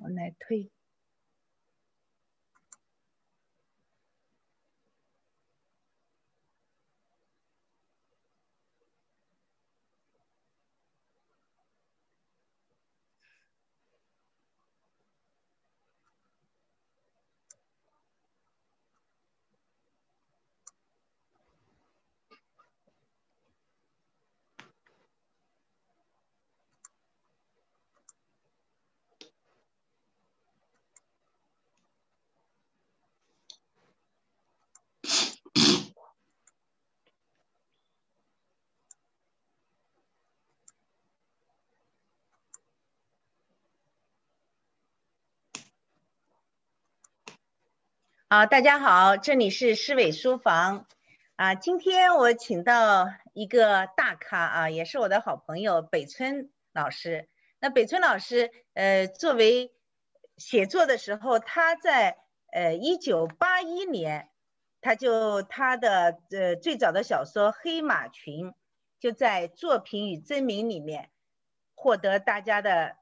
我来推。好，大家好，这里是诗伟书房啊。今天我请到一个大咖啊，也是我的好朋友北村老师。那北村老师，呃，作为写作的时候，他在呃一九八一年，他就他的呃最早的小说《黑马群》就在《作品与真名》里面获得大家的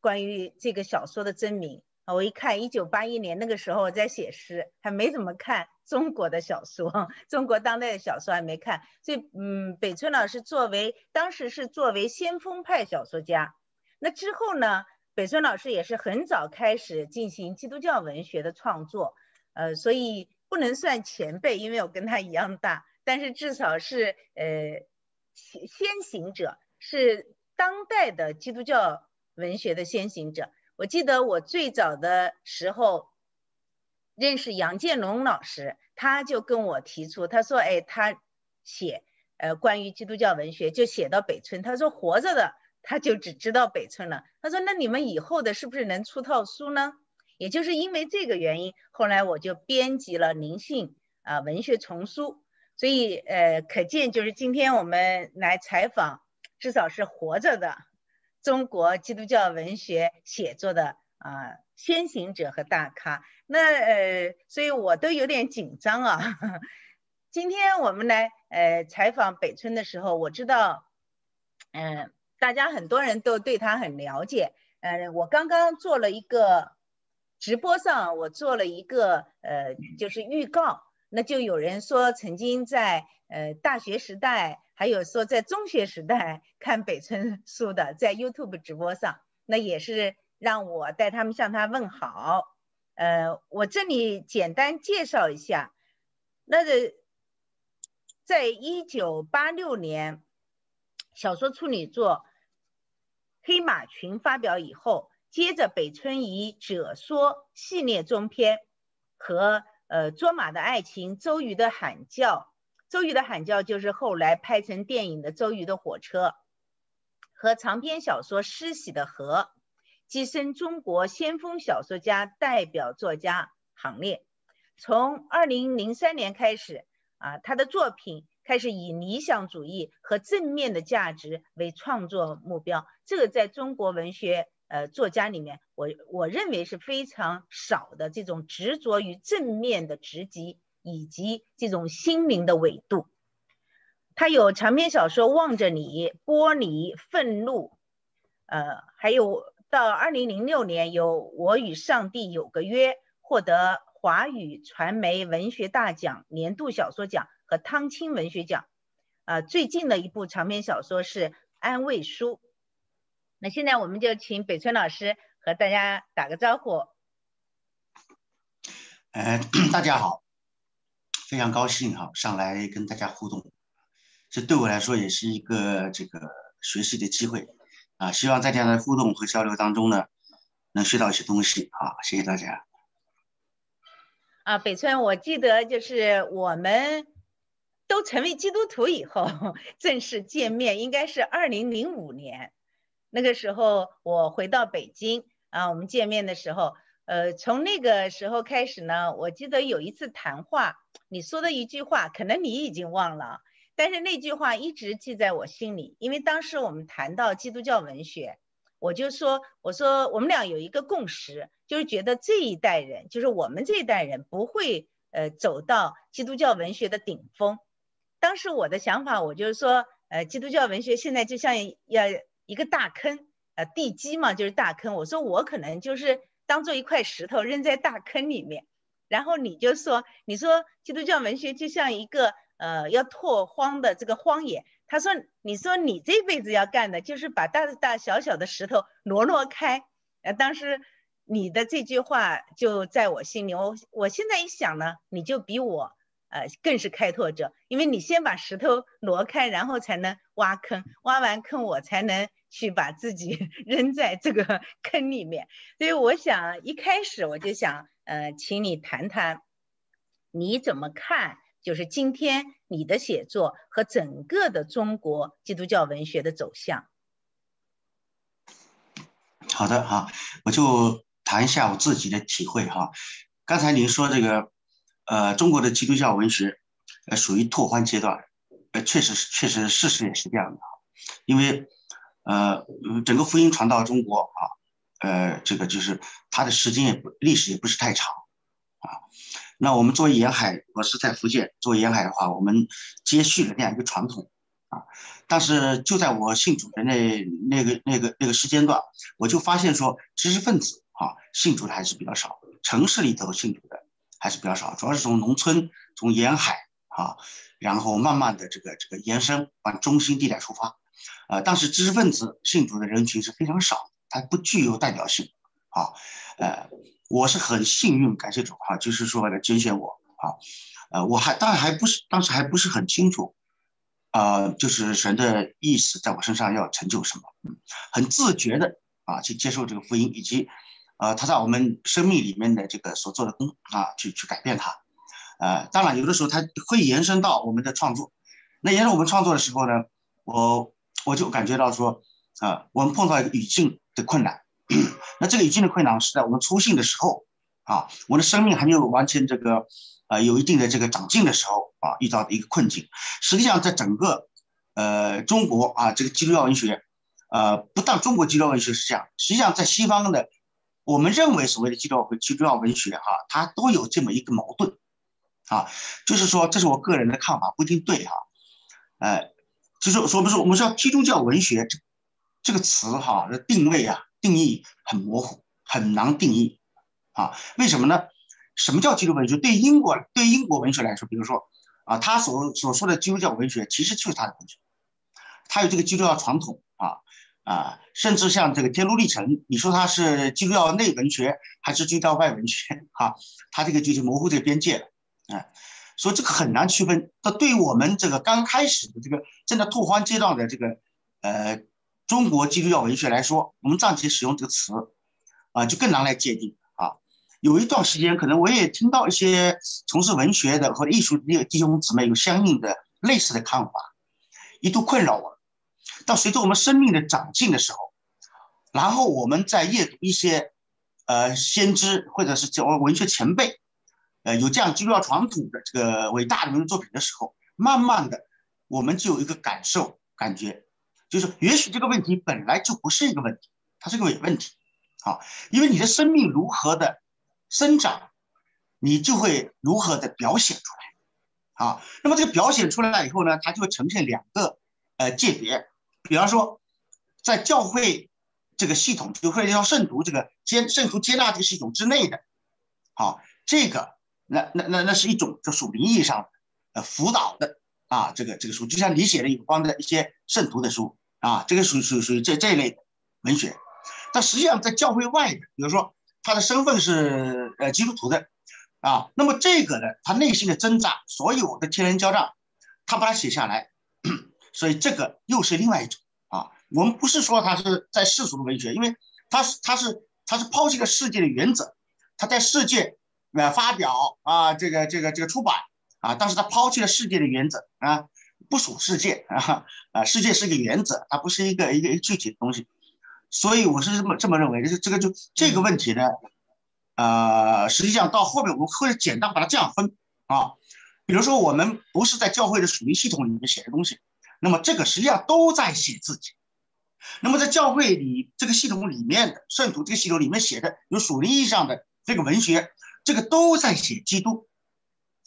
关于这个小说的真名。我一看，一九八一年那个时候我在写诗，还没怎么看中国的小说，中国当代的小说还没看。所以，嗯，北村老师作为当时是作为先锋派小说家，那之后呢，北村老师也是很早开始进行基督教文学的创作，呃，所以不能算前辈，因为我跟他一样大，但是至少是呃先先行者，是当代的基督教文学的先行者。我记得我最早的时候认识杨建龙老师，他就跟我提出，他说：“哎，他写呃关于基督教文学就写到北村，他说活着的他就只知道北村了。他说那你们以后的是不是能出套书呢？也就是因为这个原因，后来我就编辑了《灵性啊文学丛书》，所以呃可见就是今天我们来采访，至少是活着的。”中国基督教文学写作的啊先行者和大咖，那呃，所以我都有点紧张啊。今天我们来呃采访北村的时候，我知道，嗯，大家很多人都对他很了解。呃，我刚刚做了一个直播上，我做了一个呃就是预告，那就有人说曾经在呃大学时代。还有说在中学时代看北村书的，在 YouTube 直播上，那也是让我带他们向他问好。呃，我这里简单介绍一下，那个在一九八六年小说处女作《黑马群》发表以后，接着北村以《者说》系列中篇和呃卓玛的爱情、周瑜的喊叫。周瑜的喊叫就是后来拍成电影的《周瑜的火车》，和长篇小说《诗喜的河》，跻身中国先锋小说家代表作家行列。从二零零三年开始，啊，他的作品开始以理想主义和正面的价值为创作目标。这个在中国文学呃作家里面，我我认为是非常少的这种执着于正面的直击。以及这种心灵的纬度，他有长篇小说《望着你》《玻璃》《愤怒》，呃，还有到二零零六年有《我与上帝有个约》，获得华语传媒文学大奖年度小说奖和汤青文学奖。啊，最近的一部长篇小说是《安慰书》。那现在我们就请北村老师和大家打个招呼。呃，大家好。非常高兴哈，上来跟大家互动，这对我来说也是一个这个学习的机会啊！希望在这样的互动和交流当中呢，能学到一些东西啊！谢谢大家。啊，北村，我记得就是我们都成为基督徒以后 正式见面，应该是二零零五年，那个时候我回到北京啊，我们见面的时候，呃，从那个时候开始呢，我记得有一次谈话。你说的一句话，可能你已经忘了，但是那句话一直记在我心里。因为当时我们谈到基督教文学，我就说，我说我们俩有一个共识，就是觉得这一代人，就是我们这一代人不会呃走到基督教文学的顶峰。当时我的想法，我就是说，呃，基督教文学现在就像要一个大坑，呃，地基嘛就是大坑。我说我可能就是当做一块石头扔在大坑里面，然后你就说，你说基督教文学就像一个呃要拓荒的这个荒野。他说，你说你这辈子要干的就是把大大小小的石头挪挪开。呃，当时你的这句话就在我心里，我我现在一想呢，你就比我呃更是开拓者，因为你先把石头挪开，然后才能挖坑，挖完坑我才能。去把自己 扔在这个 坑里面，所以我想一开始我就想，呃，请你谈谈你怎么看，就是今天你的写作和整个的中国基督教文学的走向。好的哈，我就谈一下我自己的体会哈。刚才您说这个，呃，中国的基督教文学，呃，属于拓荒阶段，呃，确实是，确实事实也是这样的哈因为。呃，整个福音传到中国啊，呃，这个就是它的时间也不历史也不是太长啊。那我们作为沿海，我是在福建，作为沿海的话，我们接续了这样一个传统啊。但是就在我信主的那那个那个那个时间段，我就发现说，知识分子啊信主的还是比较少，城市里头信主的还是比较少，主要是从农村、从沿海啊，然后慢慢的这个这个延伸往中心地带出发。呃，但是知识分子信主的人群是非常少，它不具有代表性，啊，呃，我是很幸运，感谢主哈，就是说来拣选我啊，呃，我还当然还不是当时还不是很清楚，啊，就是神的意思在我身上要成就什么，嗯，很自觉的啊去接受这个福音，以及，呃，他在我们生命里面的这个所做的工啊，去去改变它，呃，当然有的时候它会延伸到我们的创作，那延伸我们创作的时候呢，我。我就感觉到说，啊，我们碰到一个语境的困难，那这个语境的困难是在我们初信的时候，啊，我的生命还没有完全这个，呃，有一定的这个长进的时候，啊，遇到的一个困境。实际上，在整个，呃，中国啊，这个基督教文学，呃，不但中国基督教文学是这样，实际上在西方的，我们认为所谓的基督教和基督教文学，哈，它都有这么一个矛盾，啊，就是说，这是我个人的看法，不一定对哈，呃。就是说，不是我们说基督教文学这这个词哈的定位啊，定义很模糊，很难定义啊。为什么呢？什么叫基督文学？对英国对英国文学来说，比如说啊，他所所说的基督教文学，其实就是他的文学，他有这个基督教传统啊啊，甚至像这个《天路历程》，你说他是基督教内文学还是基督教外文学？哈，他这个就是模糊这个边界了，啊。所以这个很难区分。它对我们这个刚开始的这个正在拓荒阶段的这个呃中国基督教文学来说，我们暂且使用这个词啊，就更难来界定啊。有一段时间，可能我也听到一些从事文学的或艺术的弟兄姊妹有相应的类似的看法，一度困扰我。但随着我们生命的长进的时候，然后我们在阅读一些呃先知或者是叫文学前辈。呃，有这样基督教传统的这个伟大的文学作品的时候，慢慢的，我们就有一个感受感觉，就是也许这个问题本来就不是一个问题，它是个伪问题，啊，因为你的生命如何的生长，你就会如何的表现出来，啊，那么这个表现出来以后呢，它就会呈现两个呃界别，比方说，在教会这个系统，就会叫圣徒这个接圣徒接纳这个系统之内的，好，这个。那那那那是一种就属灵意义上，呃，辅导的啊，这个这个书，就像你写的有关的一些圣徒的书啊，这个属属属于这这一类的文学。但实际上在教会外的，比如说他的身份是呃基督徒的啊，那么这个呢，他内心的挣扎，所有的天人交战，他把它写下来，所以这个又是另外一种啊。我们不是说他是在世俗的文学，因为他是他是他是抛弃了世界的原则，他在世界。呃，发表啊，这个这个这个出版啊，但是他抛弃了世界的原则啊，不属世界 啊，啊，世界是一个原则，它不是一个一个具体的东西，所以我是这么这么认为，就是这个就这个问题呢，呃，实际上到后面我们会简单把它这样分啊，比如说我们不是在教会的属灵系统里面写的东西，那么这个实际上都在写自己，那么在教会里这个系统里面的圣徒这个系统里面写的有属灵意义上的这个文学。这个都在写基督，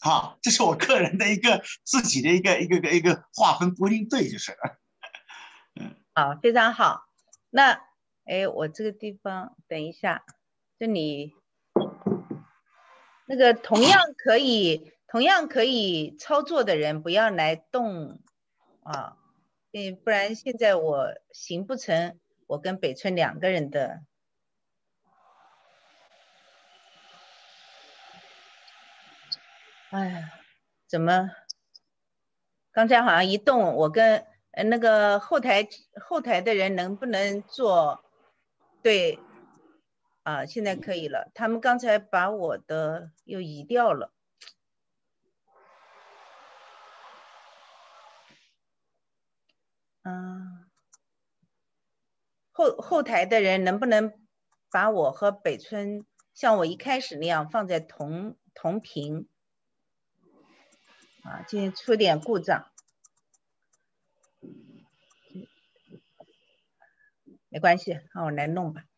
好，这是我个人的一个自己的一个一个个一个划分不一定对，就是，嗯，好，非常好。那，哎，我这个地方等一下，这里那个同样可以同样可以操作的人不要来动啊，嗯，不然现在我行不成，我跟北村两个人的。哎呀，怎么？刚才好像一动，我跟那个后台后台的人能不能做？对，啊，现在可以了。他们刚才把我的又移掉了。嗯，后后台的人能不能把我和北村像我一开始那样放在同同屏？啊，今天出点故障，没关系，让我来弄吧。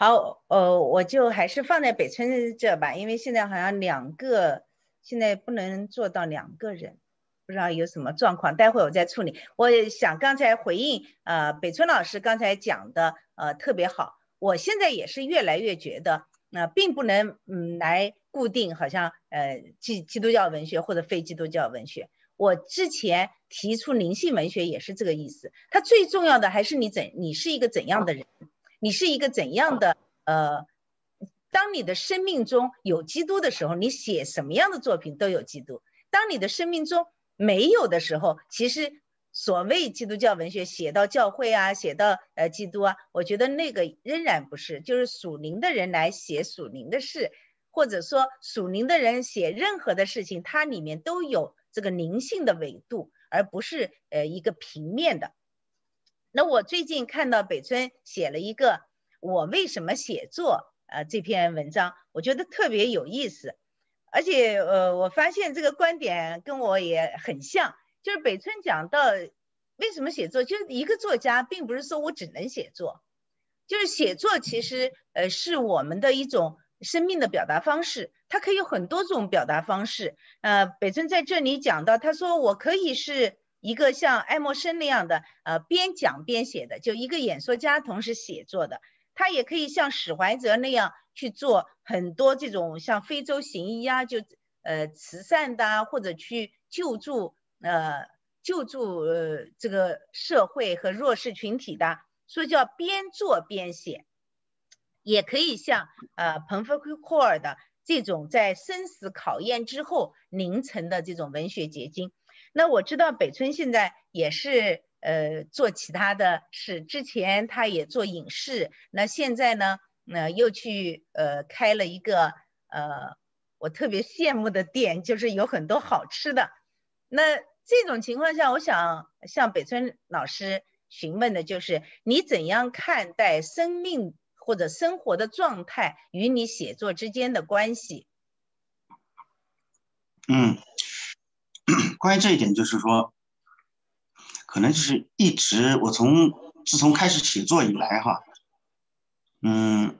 好，呃，我就还是放在北村这吧，因为现在好像两个，现在不能做到两个人，不知道有什么状况，待会我再处理。我想刚才回应，呃，北村老师刚才讲的，呃，特别好。我现在也是越来越觉得，那并不能，嗯，来固定，好像，呃，基基督教文学或者非基督教文学。我之前提出灵性文学也是这个意思，它最重要的还是你怎，你是一个怎样的人。你是一个怎样的？呃，当你的生命中有基督的时候，你写什么样的作品都有基督；当你的生命中没有的时候，其实所谓基督教文学写到教会啊，写到呃基督啊，我觉得那个仍然不是，就是属灵的人来写属灵的事，或者说属灵的人写任何的事情，它里面都有这个灵性的维度，而不是呃一个平面的。那我最近看到北村写了一个我为什么写作呃这篇文章，我觉得特别有意思，而且呃我发现这个观点跟我也很像，就是北村讲到为什么写作，就是一个作家并不是说我只能写作，就是写作其实呃是我们的一种生命的表达方式，它可以有很多种表达方式。呃，北村在这里讲到，他说我可以是。一个像爱默生那样的，呃，边讲边写的，就一个演说家同时写作的，他也可以像史怀哲那样去做很多这种像非洲行医啊，就呃慈善的，或者去救助呃救助呃这个社会和弱势群体的，所以叫边做边写，也可以像呃彭福库尔的这种在生死考验之后凝成的这种文学结晶。那我知道北村现在也是呃做其他的事，之前他也做影视，那现在呢，那又去呃开了一个呃我特别羡慕的店，就是有很多好吃的。那这种情况下，我想向北村老师询问的就是，你怎样看待生命或者生活的状态与你写作之间的关系？嗯。关于这一点，就是说，可能就是一直我从自从开始写作以来，哈，嗯，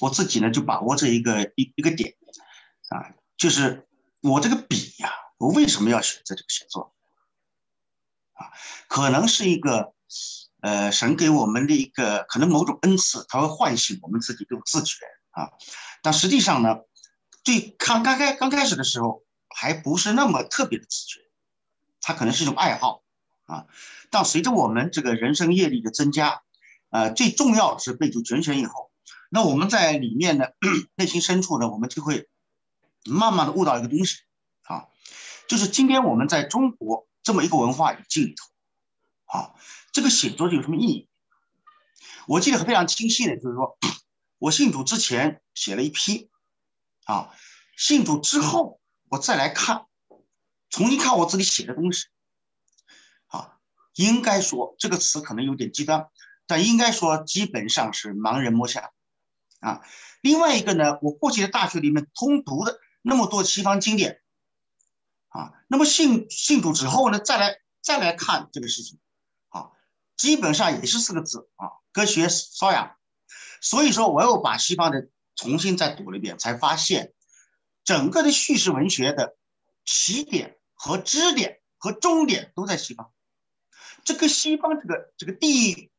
我自己呢就把握这一个一一个点，啊，就是我这个笔呀，我为什么要选择这个写作？啊，可能是一个，呃，神给我们的一个可能某种恩赐，它会唤醒我们自己这种自觉啊，但实际上呢，最刚刚开刚开始的时候。还不是那么特别的自觉，它可能是一种爱好啊。但随着我们这个人生阅历的增加，呃，最重要的是被主拣选以后，那我们在里面呢，内心深处呢，我们就会慢慢的悟到一个东西啊，就是今天我们在中国这么一个文化语境里头，啊，这个写作有什么意义？我记得非常清晰的，就是说 我信主之前写了一批，啊，信主之后。我再来看，重新看我自己写的东西，啊，应该说这个词可能有点极端，但应该说基本上是盲人摸象，啊，另外一个呢，我过去的大学里面通读的那么多西方经典，啊，那么信信主之后呢，再来再来看这个事情，啊，基本上也是四个字啊，隔靴搔痒。所以说，我又把西方的重新再读了一遍，才发现整个的叙事文学的起点和支点和终点都在西方。这跟西方这个这个地域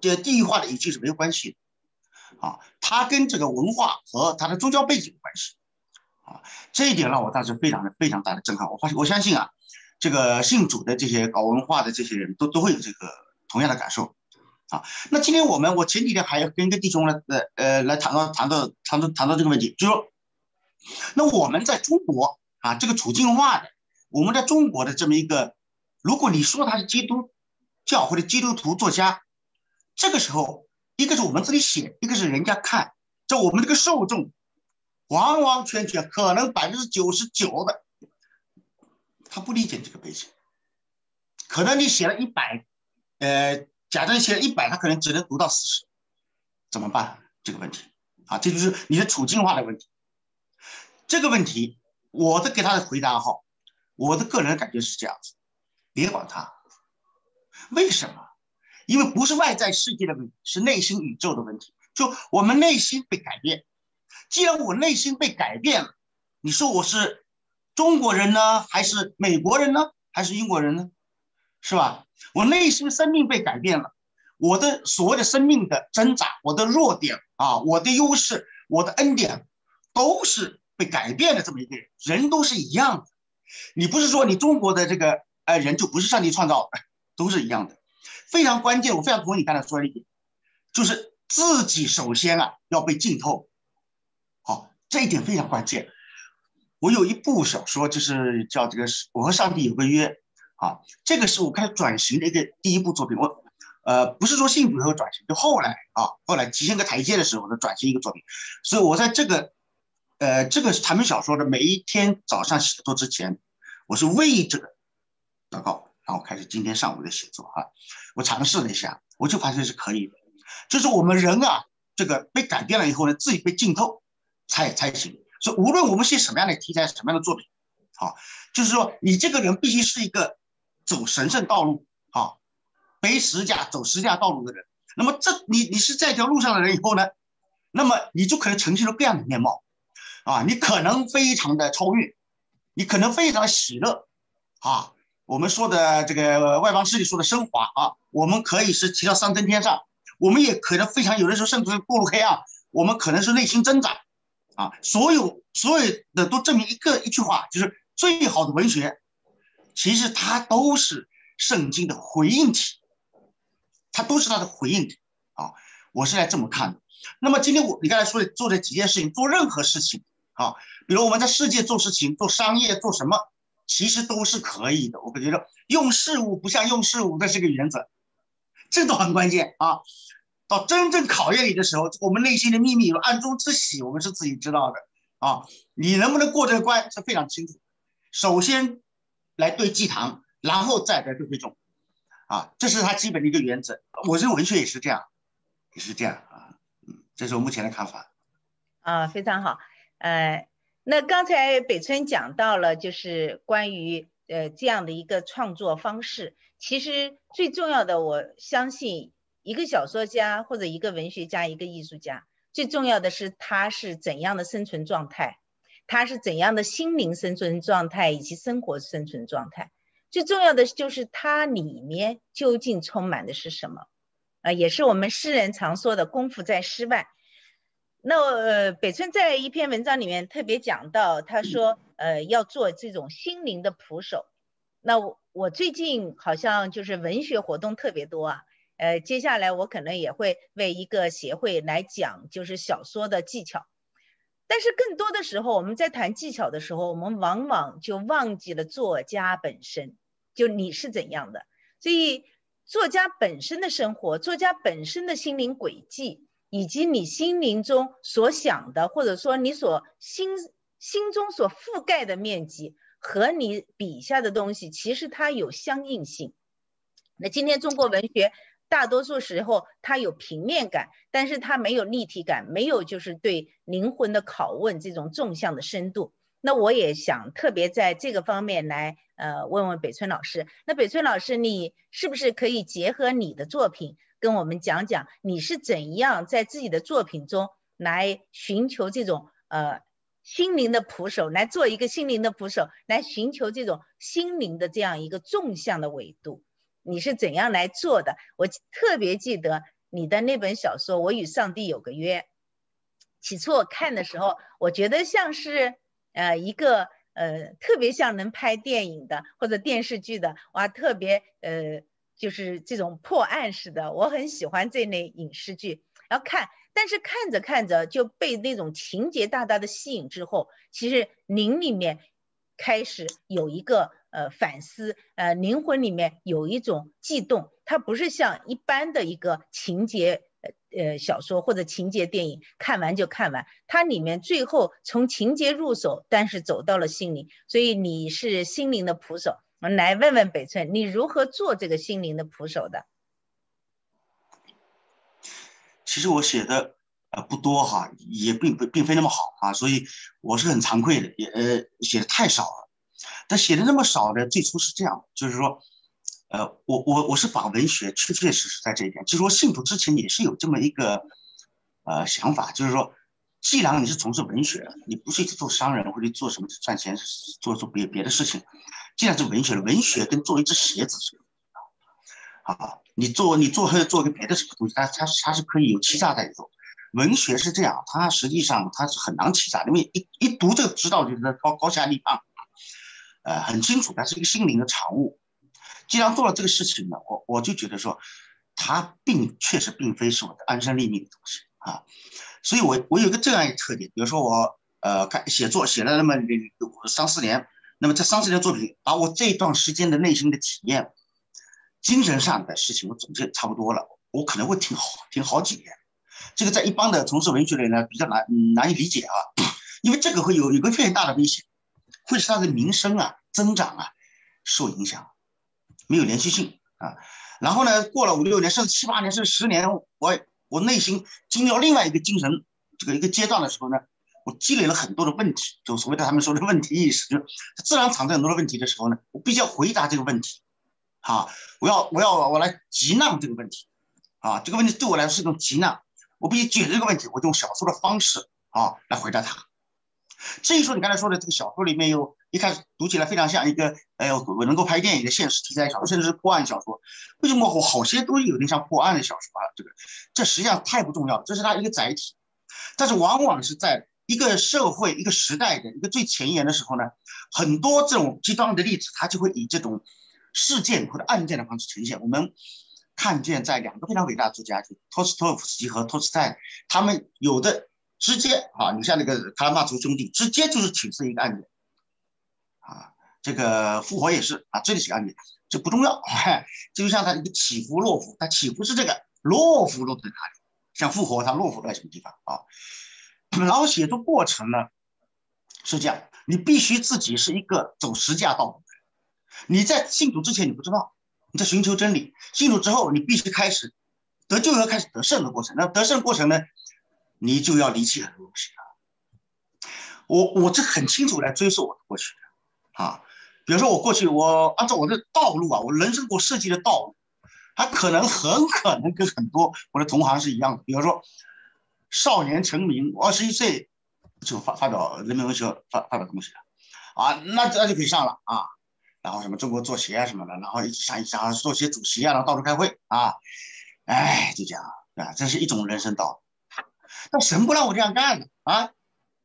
这地域化的语境是没有关系的。啊，它跟这个文化和它的宗教背景有关系，啊，这一点让我当时非常的非常大的震撼。我发现，我相信啊，这个信主的这些搞文化的这些人都都会有这个同样的感受，啊，那今天我们我前几天还跟一个弟兄来呃呃来谈到谈到谈到谈到这个问题，就说，那我们在中国啊这个处境化的，我们在中国的这么一个，如果你说他是基督教或者基督徒作家，这个时候。一个是我们自己写，一个是人家看，这我们这个受众，完完全全可能百分之九十九的，他不理解这个背景，可能你写了一百，呃，假设写了一百，他可能只能读到四十，怎么办？这个问题啊，这就是你的处境化的问题。这个问题，我的给他的回答哈，我的个人感觉是这样子，别管他，为什么？因为不是外在世界的问题，是内心宇宙的问题。就我们内心被改变，既然我内心被改变了，你说我是中国人呢，还是美国人呢，还是英国人呢？是吧？我内心生命被改变了，我的所谓的生命的挣扎，我的弱点啊，我的优势，我的恩典，都是被改变的。这么一个人，人都是一样的。你不是说你中国的这个呃人就不是上帝创造，都是一样的。非常关键，我非常同意你刚才说的一点，就是自己首先啊要被浸透，好，这一点非常关键。我有一部小说，就是叫这个《我和上帝有个约》，啊，这个是我开始转型的一个第一部作品。我，呃，不是说幸福以后转型，就后来啊，后来提升个台阶的时候的转型一个作品。所以我在这个，呃，这个长篇小说的每一天早上写作之前，我是为这个祷告。然后开始今天上午的写作哈，我尝试了一下，我就发现是可以的。就是我们人啊，这个被改变了以后呢，自己被浸透才才行。所以无论我们写什么样的题材、什么样的作品，好，就是说你这个人必须是一个走神圣道路、好背十架、走十架道路的人。那么这你你是在一条路上的人以后呢，那么你就可能呈现出各样的面貌啊，你可能非常的超越，你可能非常的喜乐啊。我们说的这个外邦势力说的升华啊，我们可以是提到三登天上，我们也可能非常有的时候甚至堕入黑暗，我们可能是内心挣扎啊，所有所有的都证明一个一句话，就是最好的文学，其实它都是圣经的回应体，它都是它的回应体啊，我是来这么看的。那么今天我你刚才说的做这几件事情，做任何事情啊，比如我们在世界做事情、做商业、做什么。其实都是可以的，我觉得用事物不像用事物，这是个原则，这都很关键啊。到真正考验你的时候，我们内心的秘密有暗中之喜，我们是自己知道的啊。你能不能过这个关是非常清楚。首先来对祭堂，然后再来对会众，啊，这是他基本的一个原则。我认为文学也是这样，也是这样啊。嗯，这是我目前的看法。啊，非常好，呃。那刚才北村讲到了，就是关于呃这样的一个创作方式。其实最重要的，我相信一个小说家或者一个文学家、一个艺术家，最重要的是他是怎样的生存状态，他是怎样的心灵生存状态以及生活生存状态。最重要的就是它里面究竟充满的是什么啊？也是我们诗人常说的“功夫在诗外”。那呃，北村在一篇文章里面特别讲到，他说，呃，要做这种心灵的捕手。那我我最近好像就是文学活动特别多啊，呃，接下来我可能也会为一个协会来讲，就是小说的技巧。但是更多的时候，我们在谈技巧的时候，我们往往就忘记了作家本身，就你是怎样的。所以，作家本身的生活，作家本身的心灵轨迹。以及你心灵中所想的，或者说你所心心中所覆盖的面积和你笔下的东西，其实它有相应性。那今天中国文学大多数时候它有平面感，但是它没有立体感，没有就是对灵魂的拷问这种纵向的深度。那我也想特别在这个方面来呃问问北村老师。那北村老师，你是不是可以结合你的作品跟我们讲讲，你是怎样在自己的作品中来寻求这种呃心灵的捕手，来做一个心灵的捕手，来寻求这种心灵的这样一个纵向的维度？你是怎样来做的？我特别记得你的那本小说《我与上帝有个约》。起初我看的时候，我觉得像是。呃，一个呃，特别像能拍电影的或者电视剧的，哇，特别呃，就是这种破案式的，我很喜欢这类影视剧。然后看，但是看着看着就被那种情节大大的吸引之后，其实灵里面开始有一个呃反思，呃，灵魂里面有一种悸动，它不是像一般的一个情节。呃小说或者情节电影看完就看完，它里面最后从情节入手，但是走到了心灵，所以你是心灵的捕手。我们来问问北村，你如何做这个心灵的捕手的？其实我写的呃不多哈，也并不并非那么好啊，所以我是很惭愧的，也呃写的太少了。但写的那么少呢，最初是这样，就是说。呃，我我我是把文学确确实实在这一点，就是说信徒之前也是有这么一个呃想法，就是说，既然你是从事文学，你不是去做商人或者做什么赚钱，做做别别的事情，既然是文学了，文学跟做一只鞋子是啊，你做你做做个别的什么东西，它它它是可以有欺诈在里头。文学是这样，它实际上它是很难欺诈，因为一一读就知道就是高高下立判，呃，很清楚，它是一个心灵的产物。既然做了这个事情呢，我我就觉得说，它并确实并非是我的安身立命的东西啊，所以我我有个这样一个特点，比如说我呃看写作写了那么三四年，那么这三十年作品，把我这一段时间的内心的体验、精神上的事情，我总结差不多了，我可能会听好听好几年，这个在一般的从事文学的人呢比较难难以理解啊，因为这个会有有个非常大的危险，会使他的名声啊增长啊受影响。没有连续性啊，然后呢，过了五六年，甚至七八年，甚至十年，我我内心经历了另外一个精神这个一个阶段的时候呢，我积累了很多的问题，就所谓的他们说的问题意识，就自然产生很多的问题的时候呢，我必须要回答这个问题，啊，我要我要我来急难这个问题，啊，这个问题对我来说是一种急难，我必须解决这个问题，我用小说的方式啊来回答它。至于说你刚才说的这个小说里面有。一开始读起来非常像一个，哎呦，我能够拍电影的现实题材小说，甚至是破案小说。为什么我好些都有点像破案的小说啊？这个，这实际上太不重要了，这是它一个载体。但是往往是在一个社会、一个时代的一个最前沿的时候呢，很多这种极端的例子，它就会以这种事件或者案件的方式呈现。我们看见在两个非常伟大的作家，就托斯托夫斯基和托斯泰，他们有的直接啊，你像那个《卡拉马族兄弟》，直接就是取自一个案件。啊，这个复活也是啊，这里是个案例，这不重要。就像他一个起伏落伏，他起伏是这个，落伏落在哪里？像复活，他落伏在什么地方啊？然后写作过程呢是这样，你必须自己是一个走实价道路的人。你在信主之前你不知道，你在寻求真理；信主之后，你必须开始得救要开始得胜的过程。那得胜过程呢，你就要离弃很多东西了。我我这很清楚来追溯我的过去。啊，比如说我过去，我按照我的道路啊，我人生我设计的道路，它可能很可能跟很多我的同行是一样的。比如说，少年成名，二十一岁就发发表人民文学发发表东西了，啊，那那就可以上了啊。然后什么中国作协啊什么的，然后一直上一上作协主席啊，然后到处开会啊，哎，就这样啊，这是一种人生道路。那神不让我这样干的啊，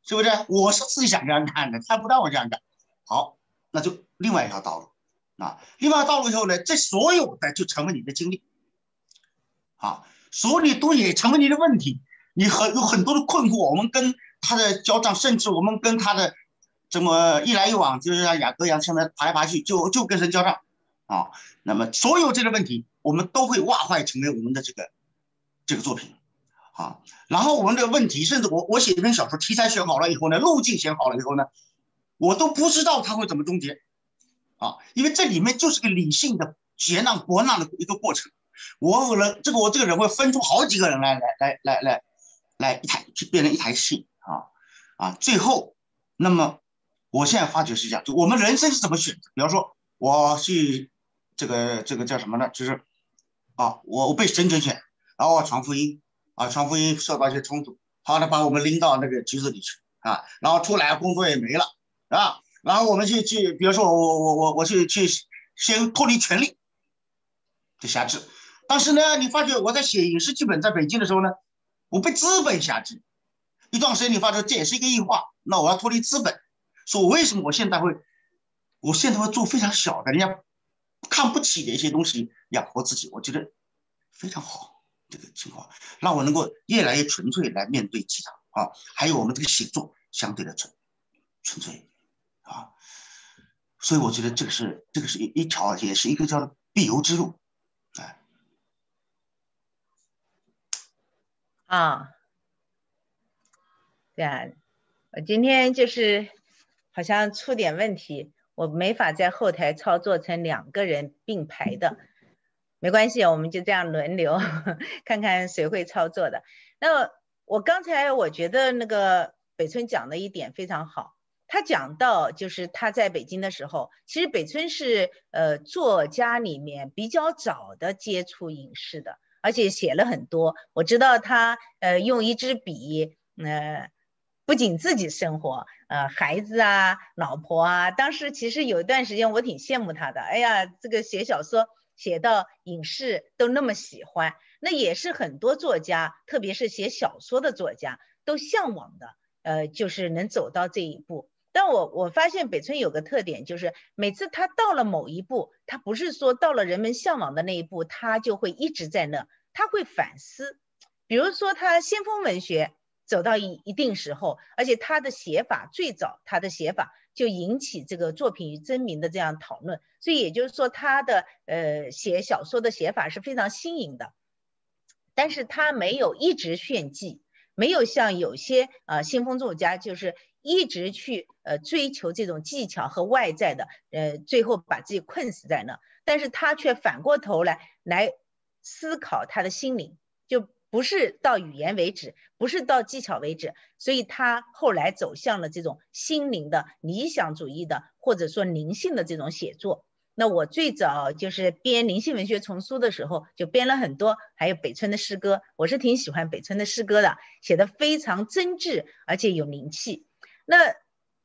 是不是？我是自己想这样干的，他不让我这样干。好。那就另外一条道路，啊，另外一条道路以后呢，这所有的就成为你的经历，啊，所有都也成为你的问题，你很有很多的困惑，我们跟他的交战，甚至我们跟他的这么一来一往，就是像雅各一样，现在爬来爬去，就就跟神交战，啊，那么所有这个问题，我们都会挖坏成为我们的这个这个作品，啊，然后我们的问题，甚至我我写一篇小说，题材选好了以后呢，路径选好了以后呢。我都不知道它会怎么终结，啊，因为这里面就是个理性的劫难国难的一个过程，我可能这个我这个人会分出好几个人来来来来来来一台去变成一台戏啊啊！最后，那么我现在发觉是这样，就我们人生是怎么选择？比方说，我去这个这个叫什么呢？就是啊，我我被神拣选，然后我传福音啊，传福音受到一些冲突，好，他把我们拎到那个局子里去啊，然后出来工作也没了啊，然后我们去去，比如说我我我我去去先脱离权力的辖制。但是呢，你发觉我在写影视剧本在北京的时候呢，我被资本辖制。一段时间你发觉这也是一个异化，那我要脱离资本。说我为什么我现在会，我现在会做非常小的人家看不起的一些东西养活自己，我觉得非常好这个情况，让我能够越来越纯粹来面对其他啊，还有我们这个写作相对的纯纯粹啊，所以我觉得这个是这个是一一条也是一个叫必由之路。啊，对啊，我今天就是好像出点问题，我没法在后台操作成两个人并排的，没关系，我们就这样轮流 看看谁会操作的。那我刚才我觉得那个北村讲的一点非常好，他讲到就是他在北京的时候，其实北村是呃作家里面比较早的接触影视的。而且写了很多，我知道他呃用一支笔，呃不仅自己生活，呃孩子啊、老婆啊，当时其实有一段时间我挺羡慕他的。哎呀，这个写小说写到影视都那么喜欢，那也是很多作家，特别是写小说的作家都向往的，呃就是能走到这一步。但我我发现北村有个特点，就是每次他到了某一步，他不是说到了人们向往的那一步，他就会一直在那，他会反思。比如说他先锋文学走到一一定时候，而且他的写法最早，他的写法就引起这个作品与真名的这样讨论，所以也就是说他的呃写小说的写法是非常新颖的，但是他没有一直炫技，没有像有些啊先锋作家就是。一直去呃追求这种技巧和外在的，呃，最后把自己困死在那。但是他却反过头来来思考他的心灵，就不是到语言为止，不是到技巧为止。所以他后来走向了这种心灵的理想主义的，或者说灵性的这种写作。那我最早就是编灵性文学丛书的时候，就编了很多，还有北村的诗歌，我是挺喜欢北村的诗歌的，写的非常真挚，而且有灵气。那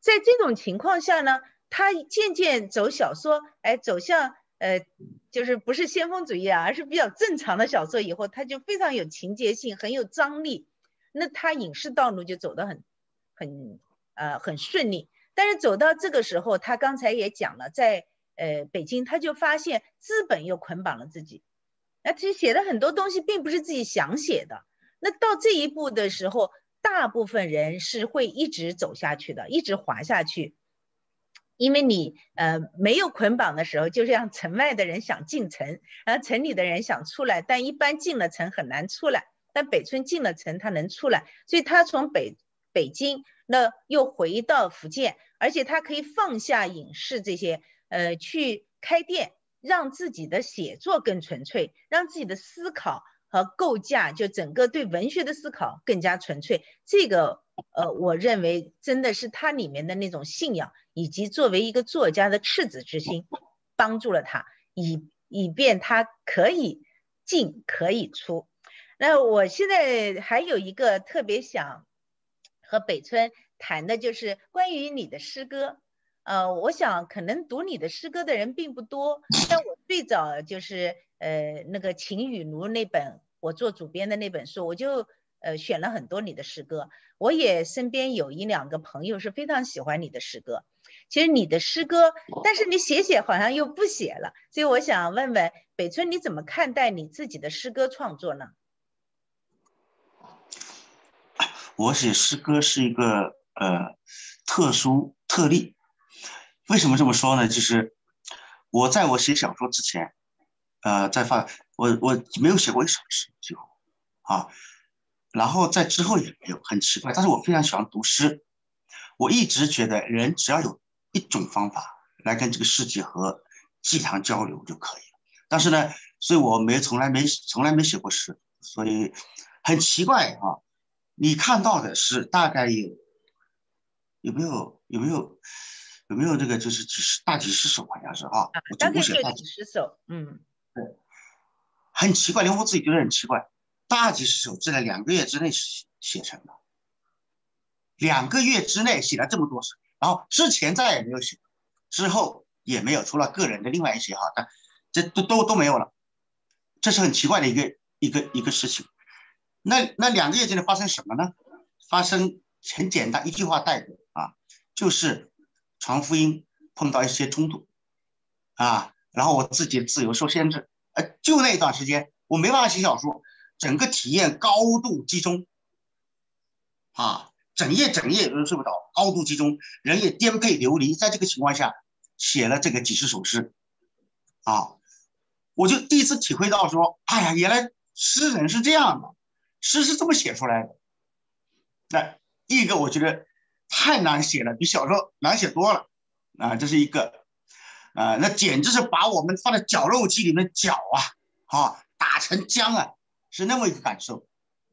在这种情况下呢，他渐渐走小说，哎，走向呃，就是不是先锋主义啊，而是比较正常的小说以后，他就非常有情节性，很有张力。那他影视道路就走得很很呃很顺利。但是走到这个时候，他刚才也讲了，在呃北京，他就发现资本又捆绑了自己，那其实写的很多东西并不是自己想写的。那到这一步的时候。大部分人是会一直走下去的，一直滑下去，因为你呃没有捆绑的时候，就像城外的人想进城，然后城里的人想出来，但一般进了城很难出来。但北村进了城，他能出来，所以他从北北京那又回到福建，而且他可以放下影视这些，呃，去开店，让自己的写作更纯粹，让自己的思考。和构架，就整个对文学的思考更加纯粹。这个，呃，我认为真的是他里面的那种信仰，以及作为一个作家的赤子之心，帮助了他，以以便他可以进可以出。那我现在还有一个特别想和北村谈的，就是关于你的诗歌。呃，我想可能读你的诗歌的人并不多，但我最早就是。呃，那个秦雨茹那本我做主编的那本书，我就呃选了很多你的诗歌。我也身边有一两个朋友是非常喜欢你的诗歌。其实你的诗歌，但是你写写好像又不写了，所以我想问问北村，你怎么看待你自己的诗歌创作呢？我写诗歌是一个呃特殊特例，为什么这么说呢？就是我在我写小说之前。呃，在发我我没有写过一首诗，几乎啊，然后在之后也没有，很奇怪。但是我非常喜欢读诗，我一直觉得人只要有一种方法来跟这个世界和祭坛交流就可以了。但是呢，所以我没从来没从来没写过诗，所以很奇怪啊。你看到的诗大概有有没有有没有有没有这个就是几十大几十首好像是啊，我总共写大几十首，嗯，对，很奇怪，连我自己觉得很奇怪，大几十首只在两个月之内写写成的，两个月之内写了这么多首，然后之前再也没有写，之后也没有，除了个人的另外一些哈，但这都都都没有了，这是很奇怪的一个一个一个事情。那那两个月之内发生什么呢？发生很简单，一句话带过啊，就是传福音碰到一些冲突啊，然后我自己自由受限制，呃，就那一段时间我没办法写小说，整个体验高度集中。啊，整夜整夜都睡不着，高度集中，人也颠沛流离，在这个情况下写了这个几十首诗。啊，我就第一次体会到说，哎呀，原来诗人是这样的。诗是这么写出来的，那第一个我觉得太难写了，比小说难写多了。啊，这是一个啊，那简直是把我们放在绞肉机里面绞啊，啊，打成浆啊，是那么一个感受，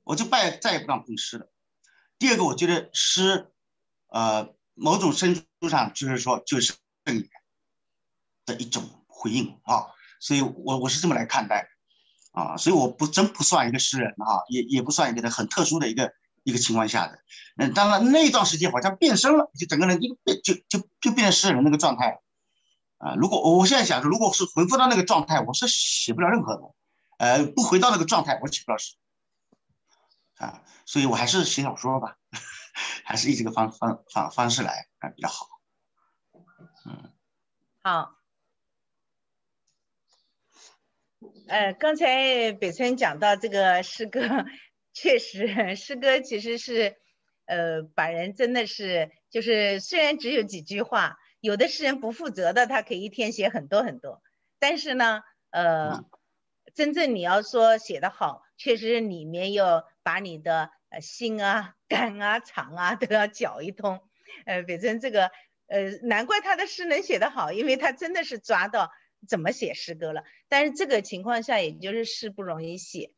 我就拜再也不敢碰诗了。第二个，我觉得诗，呃，某种程度上就是说就是正义的一种回应啊，所以我我是这么来看待。啊，所以我不真不算一个诗人啊，也也不算一个很特殊的一个一个情况下的。嗯，当然那段时间好像变身了，就整个人一变就就就变成诗人那个状态啊，如果我现在想说，如果是回复到那个状态，我是写不了任何的。呃，不回到那个状态，我写不了诗啊。所以我还是写小说吧，还是以这个方方方方式来啊比较好。嗯，好。呃，刚才北村讲到这个诗歌，确实，诗歌其实是，呃，把人真的是，就是虽然只有几句话，有的诗人不负责的，他可以一天写很多很多，但是呢，呃，真正你要说写得好，确实里面要把你的呃心啊、肝啊、肠啊都要搅一通。呃，北村这个，呃，难怪他的诗能写得好，因为他真的是抓到。怎么写诗歌了？但是这个情况下，也就是诗不容易写。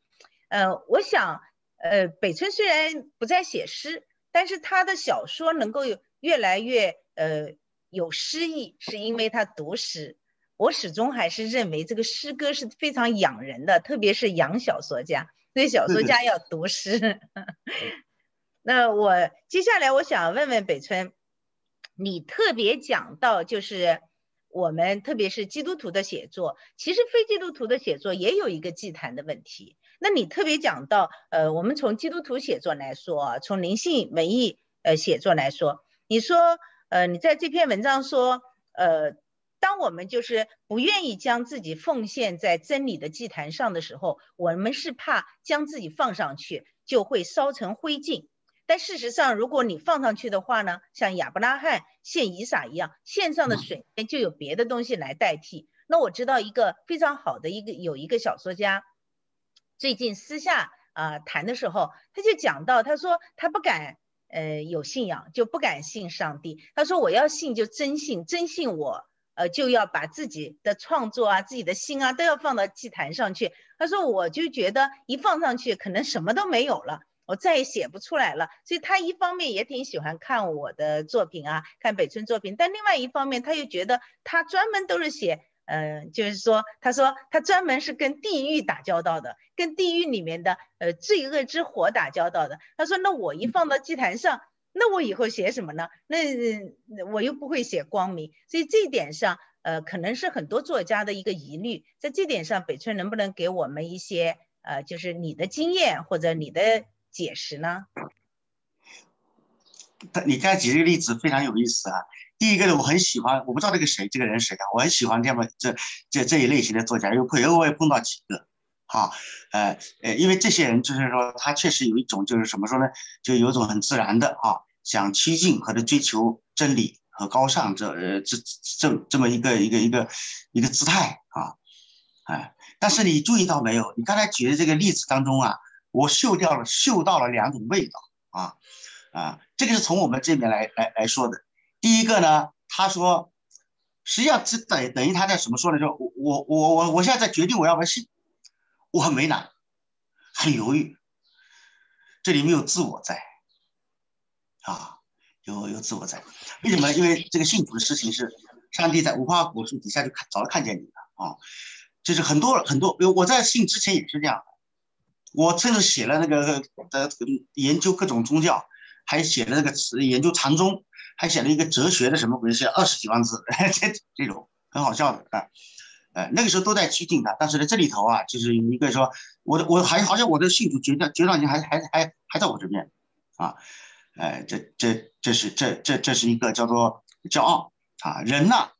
呃，我想，呃，北村虽然不再写诗，但是他的小说能够越来越呃有诗意，是因为他读诗。我始终还是认为这个诗歌是非常养人的，特别是养小说家。所以小说家要读诗。那我接下来我想问问北村，你特别讲到就是。我们特别是基督徒的写作，其实非基督徒的写作也有一个祭坛的问题。那你特别讲到，呃，我们从基督徒写作来说，从灵性文艺呃写作来说，你说，呃，你在这篇文章说，呃，当我们就是不愿意将自己奉献在真理的祭坛上的时候，我们是怕将自己放上去就会烧成灰烬。但事实上，如果你放上去的话呢，像亚伯拉罕献以撒一样，献上的水就有别的东西来代替。那我知道一个非常好的一个有一个小说家，最近私下啊谈的时候，他就讲到，他说他不敢呃有信仰，就不敢信上帝。他说我要信就真信，真信我呃就要把自己的创作啊、自己的心啊都要放到祭坛上去。他说我就觉得一放上去，可能什么都没有了。我再也写不出来了，所以他一方面也挺喜欢看我的作品啊，看北村作品，但另外一方面他又觉得他专门都是写，嗯，就是说，他说他专门是跟地狱打交道的，跟地狱里面的呃罪恶之火打交道的。他说，那我一放到祭坛上，那我以后写什么呢？那我又不会写光明，所以这一点上，呃，可能是很多作家的一个疑虑。在这点上，北村能不能给我们一些呃，就是你的经验或者你的。解释呢？你刚才举这个例子非常有意思啊。第一个呢，我很喜欢，我不知道这个谁，这个人谁啊？我很喜欢这么这这这一类型的作家，又会偶尔碰到几个，哈，呃呃，因为这些人就是说，他确实有一种就是怎么说呢，就有种很自然的啊，想趋近和追求真理和高尚这呃这这这么一个一个一个一个姿态啊，哎，但是你注意到没有？你刚才举的这个例子当中啊。我嗅掉了，嗅到了两种味道啊啊！这个是从我们这边来来来说的。第一个呢，他说实际上这等等于他在什么说呢？就我我我我我现在在决定我要不要信，我很为难，很犹豫，这里面有自我在，啊，有有自我在，为什么？因为这个信主的事情是上帝在无花果树底下就看早就看见你了啊，就是很多很多，我在信之前也是这样，我甚至写了那个呃研究各种宗教，还写了那个词研究禅宗。还写了一个哲学的什么鬼，写二十几万字，这这种很好笑的啊，呃，那个时候都在激进的，但是呢，这里头啊，就是有一个说，我的我还好像我的信主决断决断权还还还还在我这边啊，呃，这这这是这这这是一个叫做骄傲啊，人呢，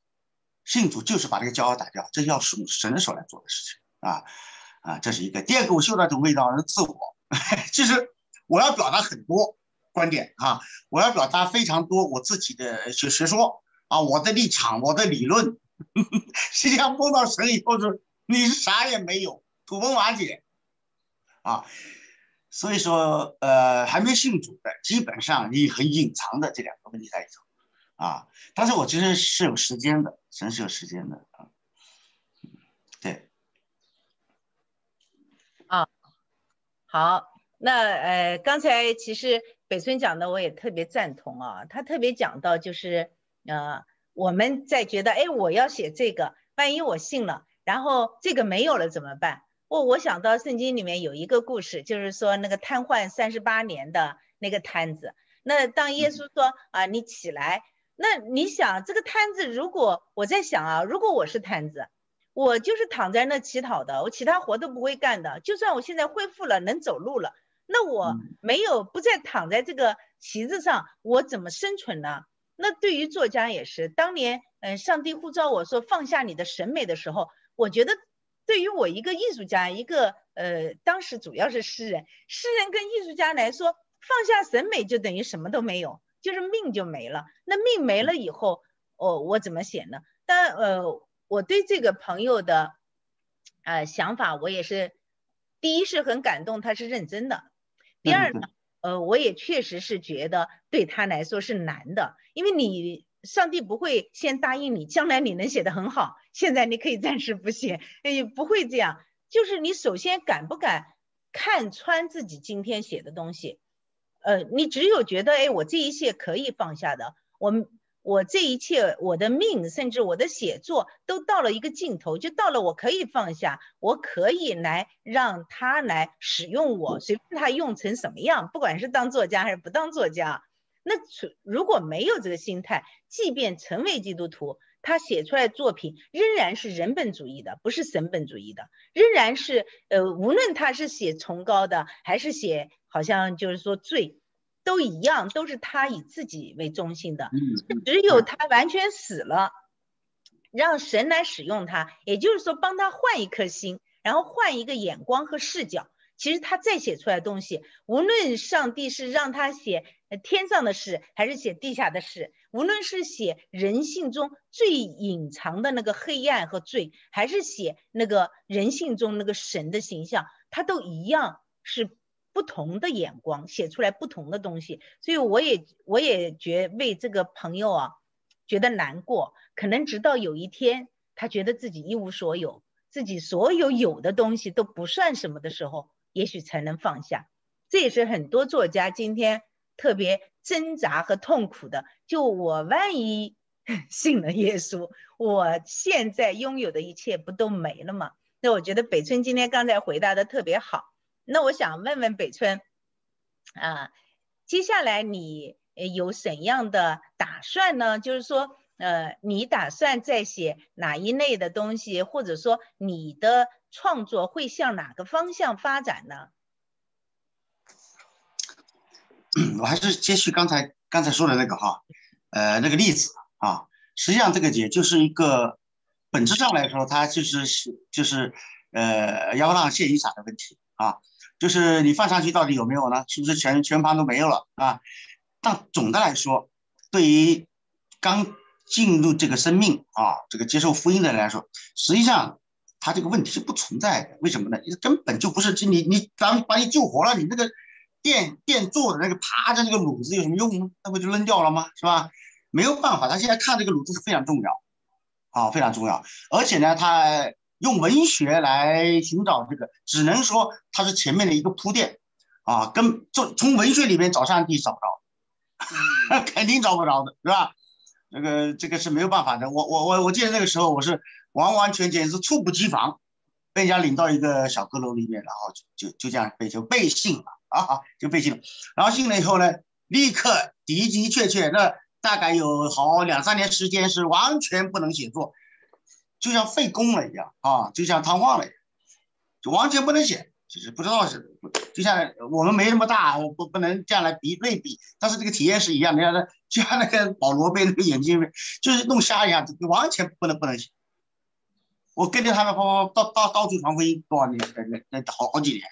信主就是把这个骄傲打掉，这要属神的手来做的事情啊啊，这是一个。第二个，我嗅到这种味道是自我，就是我要表达很多。观点啊，我要表达非常多我自己的学学说啊，我的立场，我的理论，实际上碰到神以后是你是啥也没有，土崩瓦解啊，所以说呃还没信主的，基本上你很隐藏的这两个问题在里头啊，但是我其实是有时间的，神是有时间的啊，对，啊，好，那呃刚才其实。北村讲的我也特别赞同啊，他特别讲到就是，呃，我们在觉得，哎，我要写这个，万一我信了，然后这个没有了怎么办？我我想到圣经里面有一个故事，就是说那个瘫痪三十八年的那个瘫子，那当耶稣说啊，你起来，那你想这个摊子，如果我在想啊，如果我是瘫子，我就是躺在那乞讨的，我其他活都不会干的，就算我现在恢复了，能走路了。那我没有不再躺在这个席子上，我怎么生存呢？那对于作家也是，当年嗯，上帝呼召我说放下你的审美的时候，我觉得对于我一个艺术家，一个呃，当时主要是诗人，诗人跟艺术家来说，放下审美就等于什么都没有，就是命就没了。那命没了以后，哦，我怎么写呢？但呃，我对这个朋友的呃想法，我也是第一是很感动，他是认真的。第二呢，呃，我也确实是觉得对他来说是难的，因为你上帝不会先答应你，将来你能写得很好，现在你可以暂时不写，哎，不会这样，就是你首先敢不敢看穿自己今天写的东西，呃，你只有觉得，哎，我这一切可以放下的，我们。我这一切，我的命，甚至我的写作，都到了一个尽头，就到了我可以放下，我可以来让他来使用我，随便他用成什么样，不管是当作家还是不当作家。那如果没有这个心态，即便成为基督徒，他写出来作品仍然是人本主义的，不是神本主义的，仍然是呃，无论他是写崇高的，还是写好像就是说罪。都一样，都是他以自己为中心的。嗯，只有他完全死了，让神来使用他，也就是说帮他换一颗心，然后换一个眼光和视角。其实他再写出来东西，无论上帝是让他写天上的事，还是写地下的事，无论是写人性中最隐藏的那个黑暗和罪，还是写那个人性中那个神的形象，他都一样是。不同的眼光写出来不同的东西，所以我也我也觉为这个朋友啊觉得难过。可能直到有一天，他觉得自己一无所有，自己所有有的东西都不算什么的时候，也许才能放下。这也是很多作家今天特别挣扎和痛苦的。就我万一 信了耶稣，我现在拥有的一切不都没了吗？那我觉得北村今天刚才回答的特别好。那我想问问北村，啊，接下来你有怎样的打算呢？就是说，呃，你打算再写哪一类的东西，或者说你的创作会向哪个方向发展呢？我还是接续刚才刚才说的那个哈，呃，那个例子啊，实际上这个也就是一个本质上来说，它就是是就是呃，要浪谢衣裳的问题啊。就是你放上去到底有没有呢？是不是全全盘都没有了啊？但总的来说，对于刚进入这个生命啊，这个接受福音的人来说，实际上他这个问题是不存在的。为什么呢？根本就不是你你咱们把你救活了，你那个电电做的那个爬着那个卤子有什么用呢？那不就扔掉了吗？是吧？没有办法，他现在看这个卤子是非常重要啊，非常重要。而且呢，他用文学来寻找这个，只能说它是前面的一个铺垫啊，跟就从文学里面找上帝找不着，肯定找不着的，是吧？这个这个是没有办法的。我我我我记得那个时候我是完完全全是猝不及防，被人家领到一个小阁楼里面，然后就就就这样被就被信了啊，就被信了。然后信了以后呢，立刻的的确确，那大概有好两三年时间是完全不能写作，就像废工了一样啊，就像瘫痪了一样，就完全不能写。其实不知道是，就像我们没那么大，我不不能这样来比对比，但是这个体验是一样的。像那就像那个保罗被那个眼睛就是弄瞎一样，就完全不能不能写。我跟着他们跑跑到到到处传福音多少年？那那好好几年。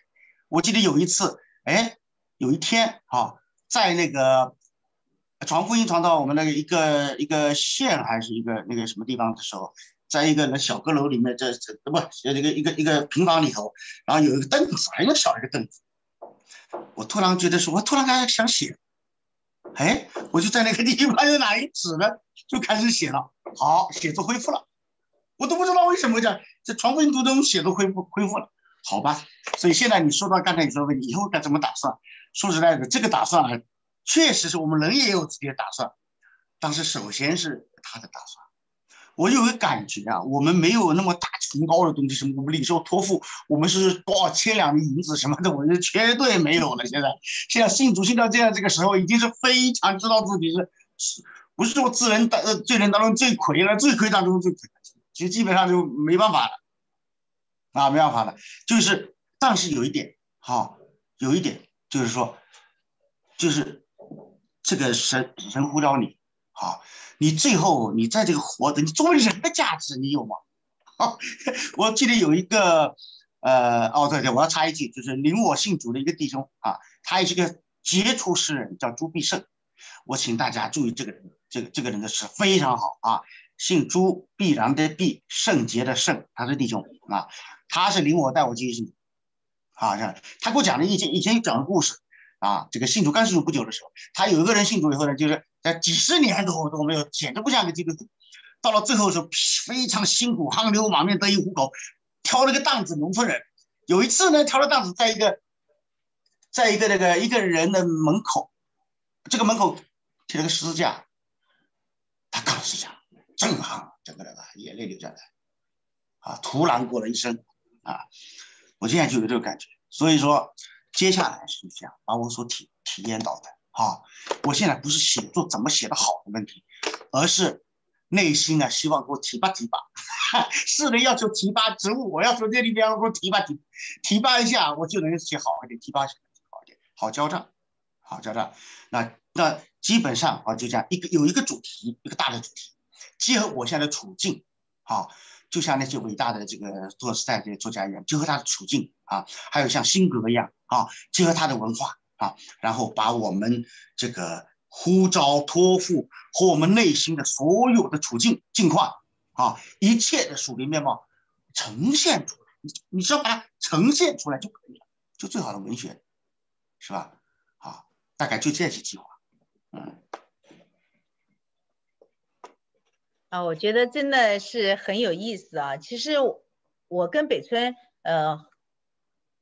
我记得有一次，哎，有一天啊，在那个传福音传到我们那个一个一个县还是一个那个什么地方的时候。在一个那小阁楼里面，在这不，一个一个一个平房里头，然后有一个凳子，很小一个凳子。我突然觉得说，我突然想写，哎，我就在那个地方有哪一纸呢，就开始写了。好，写作恢复了。我都不知道为什么讲这传闻途中写作恢复恢复了，好吧？所以现在你说到刚才你说的问题，以后该怎么打算？说实在的，这个打算确实是我们人也有自己的打算，但是首先是他的打算。我有个感觉啊，我们没有那么大崇高的东西，什么我们领受托付，我们是多少千两的银子什么的，我觉得绝对没有了。现在，现在信主信到这样这个时候，已经是非常知道自己是是不是说自人当呃罪人当中最亏了，最亏当中最亏，其实基本上就没办法了啊，没办法了。就是，但是有一点哈，有一点就是说，就是这个神神呼召你，好。你最后，你在这个活着，你作为人的价值，你有吗？我记得有一个，呃，哦，对对，我要插一句，就是领我信主的一个弟兄啊，他也是个杰出诗人，叫朱必胜。我请大家注意这个人，这个这个人的诗非常好啊，姓朱，必然的必，圣洁的圣，他是弟兄啊，他是领我带我进信主，啊，他给我讲了以前以前讲的故事。啊，这个信主刚信主不久的时候，他有一个人信主以后呢，就是在几十年都都没有，简直不像个基督徒。到了最后是非常辛苦，汗流满面得以糊口，挑了个担子，农村人。有一次呢，挑了担子，在一个，在一个那个一个人的门口，这个门口贴了个十字架，他看十字架，震撼，整个人啊眼泪流下来，啊，突然过了一生，啊，我现在就有这个感觉，所以说。接下来是这样，把我所体体验到的啊，我现在不是写作怎么写的好的问题，而是内心啊希望给我提拔提拔，世人要求提拔职务，我要求这里边给我提拔提提拔一下，我就能写好一点，提拔写好一点，好交账，好交账。那那基本上啊，就这样一个有一个主题，一个大的主题，结合我现在的处境，好。就像那些伟大的这个作时代这些作家一样，结合他的处境啊，还有像辛格一样啊，结合他的文化啊，然后把我们这个呼召托付和我们内心的所有的处境境况啊，一切的属灵面貌呈现出来，你你只要把它呈现出来就可以了，就最好的文学，是吧？好，大概就这些计划，嗯。啊，我觉得真的是很有意思啊。其实我跟北村，呃，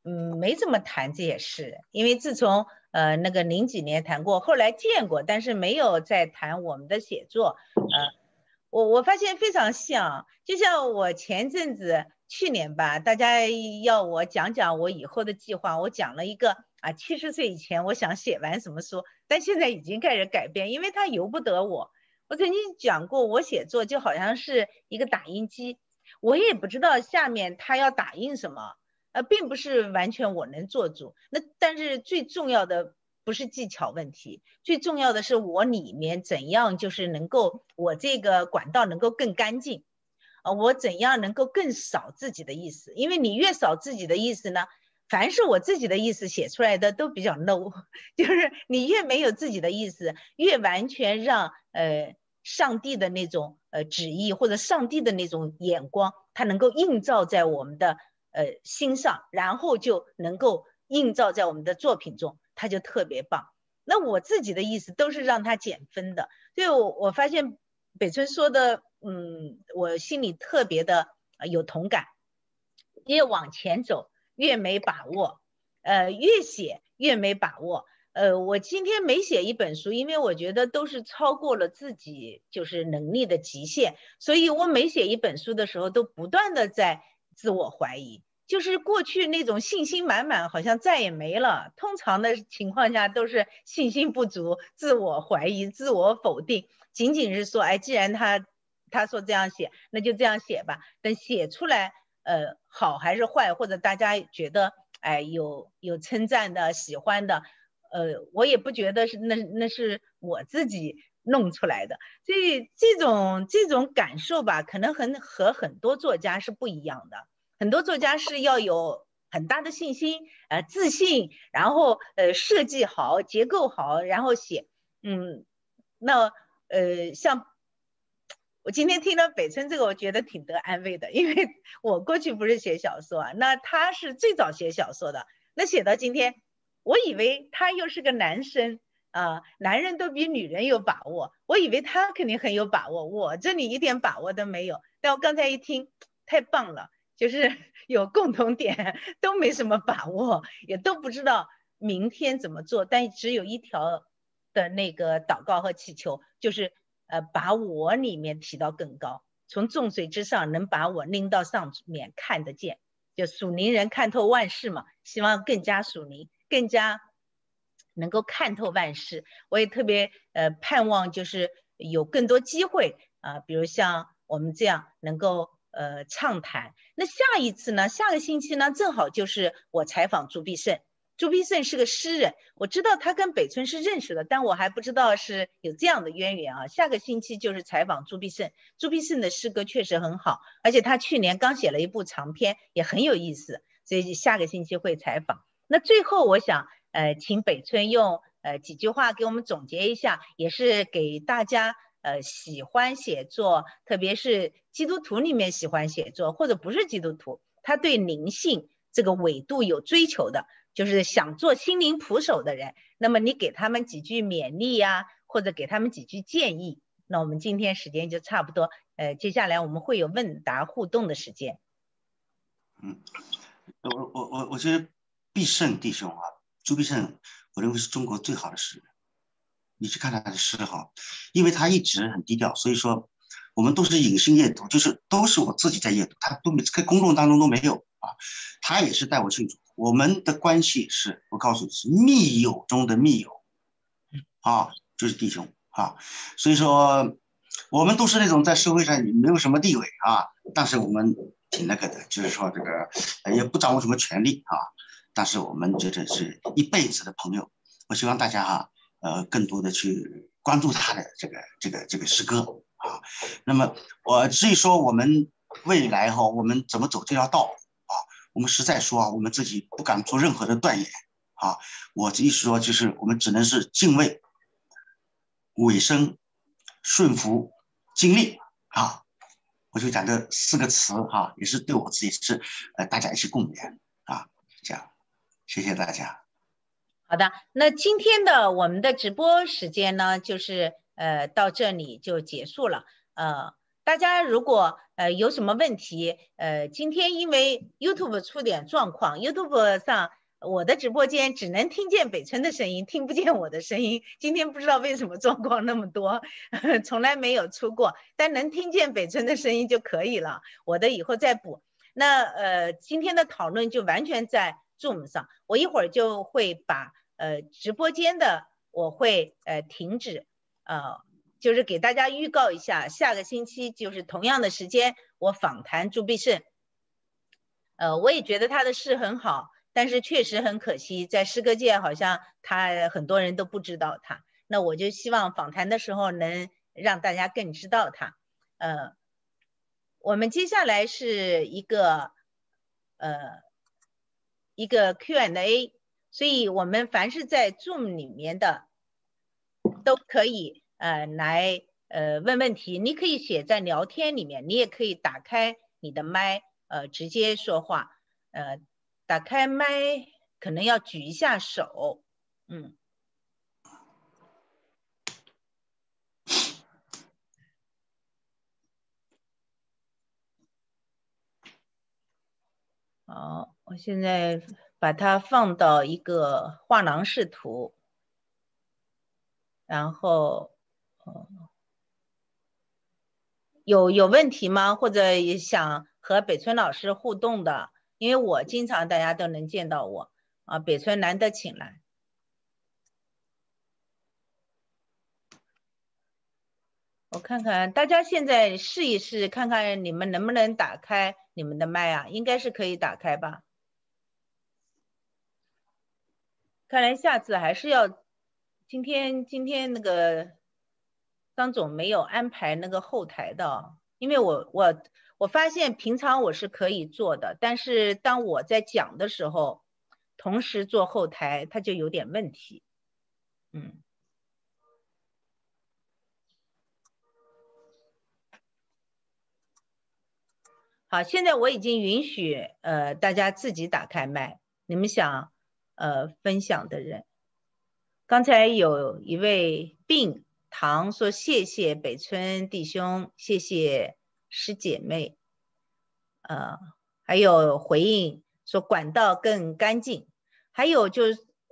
嗯，没怎么谈这些事，因为自从呃那个零几年谈过，后来见过，但是没有再谈我们的写作。呃，我我发现非常像，就像我前阵子去年吧，大家要我讲讲我以后的计划，我讲了一个啊，七十岁以前我想写完什么书，但现在已经开始改变，因为它由不得我。我曾经讲过，我写作就好像是一个打印机，我也不知道下面他要打印什么，呃，并不是完全我能做主。那但是最重要的不是技巧问题，最重要的是我里面怎样就是能够我这个管道能够更干净，啊，我怎样能够更少自己的意思？因为你越少自己的意思呢，凡是我自己的意思写出来的都比较 low，就是你越没有自己的意思，越完全让呃。上帝的那种呃旨意或者上帝的那种眼光，它能够映照在我们的呃心上，然后就能够映照在我们的作品中，他就特别棒。那我自己的意思都是让他减分的，所以我我发现北村说的嗯，我心里特别的有同感。越往前走越没把握，呃，越写越没把握。呃，我今天没写一本书，因为我觉得都是超过了自己就是能力的极限，所以我每写一本书的时候，都不断的在自我怀疑。就是过去那种信心满满，好像再也没了。通常的情况下都是信心不足、自我怀疑、自我否定。仅仅是说，哎，既然他他说这样写，那就这样写吧。等写出来，呃，好还是坏，或者大家觉得，哎，有有称赞的、喜欢的，呃，我也不觉得是那那是我自己弄出来的。所以这种这种感受吧，可能很和很多作家是不一样的。很多作家是要有很大的信心，呃，自信，然后呃，设计好，结构好，然后写，嗯，那呃，像我今天听了北村这个，我觉得挺得安慰的，因为 我过去不是写小说啊，那他是最早写小说的，那写到今天，我以为他又是个男生啊，男人都比女人有把握，我以为他肯定很有把握，我这里一点把握都没有，但我刚才一听，太棒了。就是 有共同点，都没什么把握，也都不知道明天怎么做，但只有一条的那个祷告和祈求，就是呃把我里面提到更高，从众水之上能把我拎到上面看得见，就属灵人看透万事嘛，希望更加属灵，更加能够看透万事。我也特别呃盼望就是有更多机会啊，比如像我们这样能够。呃，畅谈。那下一次呢？下个星期呢？正好就是我采访朱必胜。朱必胜是个诗人，我知道他跟北村是认识的，但我还不知道是有这样的渊源啊。下个星期就是采访朱必胜。朱必胜的诗歌确实很好，而且他去年刚写了一部长篇，也很有意思，所以下个星期会采访。那最后我想，呃，请北村用呃几句话给我们总结一下，也是给大家。呃，喜欢写作，特别是基督徒里面喜欢写作，或者不是基督徒，他对灵性这个纬度有追求的，就是想做心灵捕手的人。那么你给他们几句勉励呀，或者给他们几句建议。那我们今天时间就差不多，呃，接下来我们会有问答互动的时间。嗯，我我我我觉得必胜弟兄啊，朱必胜，我认为是中国最好的诗人。你去看他的诗哈，因为他一直很低调，所以说我们都是隐性阅读，就是都是我自己在阅读，他都没在公众当中都没有啊。他也是带我庆祝，我们的关系是我告诉你是密友中的密友，啊，就是弟兄啊。所以说我们都是那种在社会上没有什么地位啊，但是我们挺那个的，就是说这个也不掌握什么权利啊，但是我们觉得是一辈子的朋友。我希望大家哈。呃，更多的去关注他的这个这个这个诗歌啊。那么我至于说我们未来哈，我们怎么走这条道啊？我们实在说啊，我们自己不敢做任何的断言啊。我的意思说，就是我们只能是敬畏、委身、顺服、尽力啊。我就讲这四个词哈，也是对我自己是呃大家一起共勉啊。这样，谢谢大家。好的，那今天的我们的直播时间呢，就是呃到这里就结束了。呃，大家如果呃有什么问题，呃，今天因为 YouTube 出点状况，YouTube 上我的直播间只能听见北村的声音，听不见我的声音。今天不知道为什么状况那么多，从来没有出过，但能听见北村的声音就可以了。我的以后再补。那呃，今天的讨论就完全在 Zoom 上，我一会儿就会把。呃，直播间的我会呃停止，呃，就是给大家预告一下，下个星期就是同样的时间，我访谈朱必胜。呃，我也觉得他的诗很好，但是确实很可惜，在诗歌界好像他很多人都不知道他。那我就希望访谈的时候能让大家更知道他。呃，我们接下来是一个呃一个 Q&A。所以，我们凡是在 Zoom 里面的，都可以呃来呃问问题。你可以写在聊天里面，你也可以打开你的麦呃直接说话。呃，打开麦可能要举一下手，嗯。我现在把它放到一个画廊视图，然后，有有问题吗？或者也想和北村老师互动的？因为我经常大家都能见到我啊，北村难得请来。我看看，大家现在试一试，看看你们能不能打开你们的麦啊？应该是可以打开吧？看来下次还是要，今天今天那个张总没有安排那个后台的，因为我我我发现平常我是可以做的，但是当我在讲的时候，同时做后台，它就有点问题，嗯。好，现在我已经允许呃大家自己打开麦，你们想呃分享的人，刚才有一位病堂说谢谢北村弟兄，谢谢师姐妹，呃还有回应说管道更干净，还有就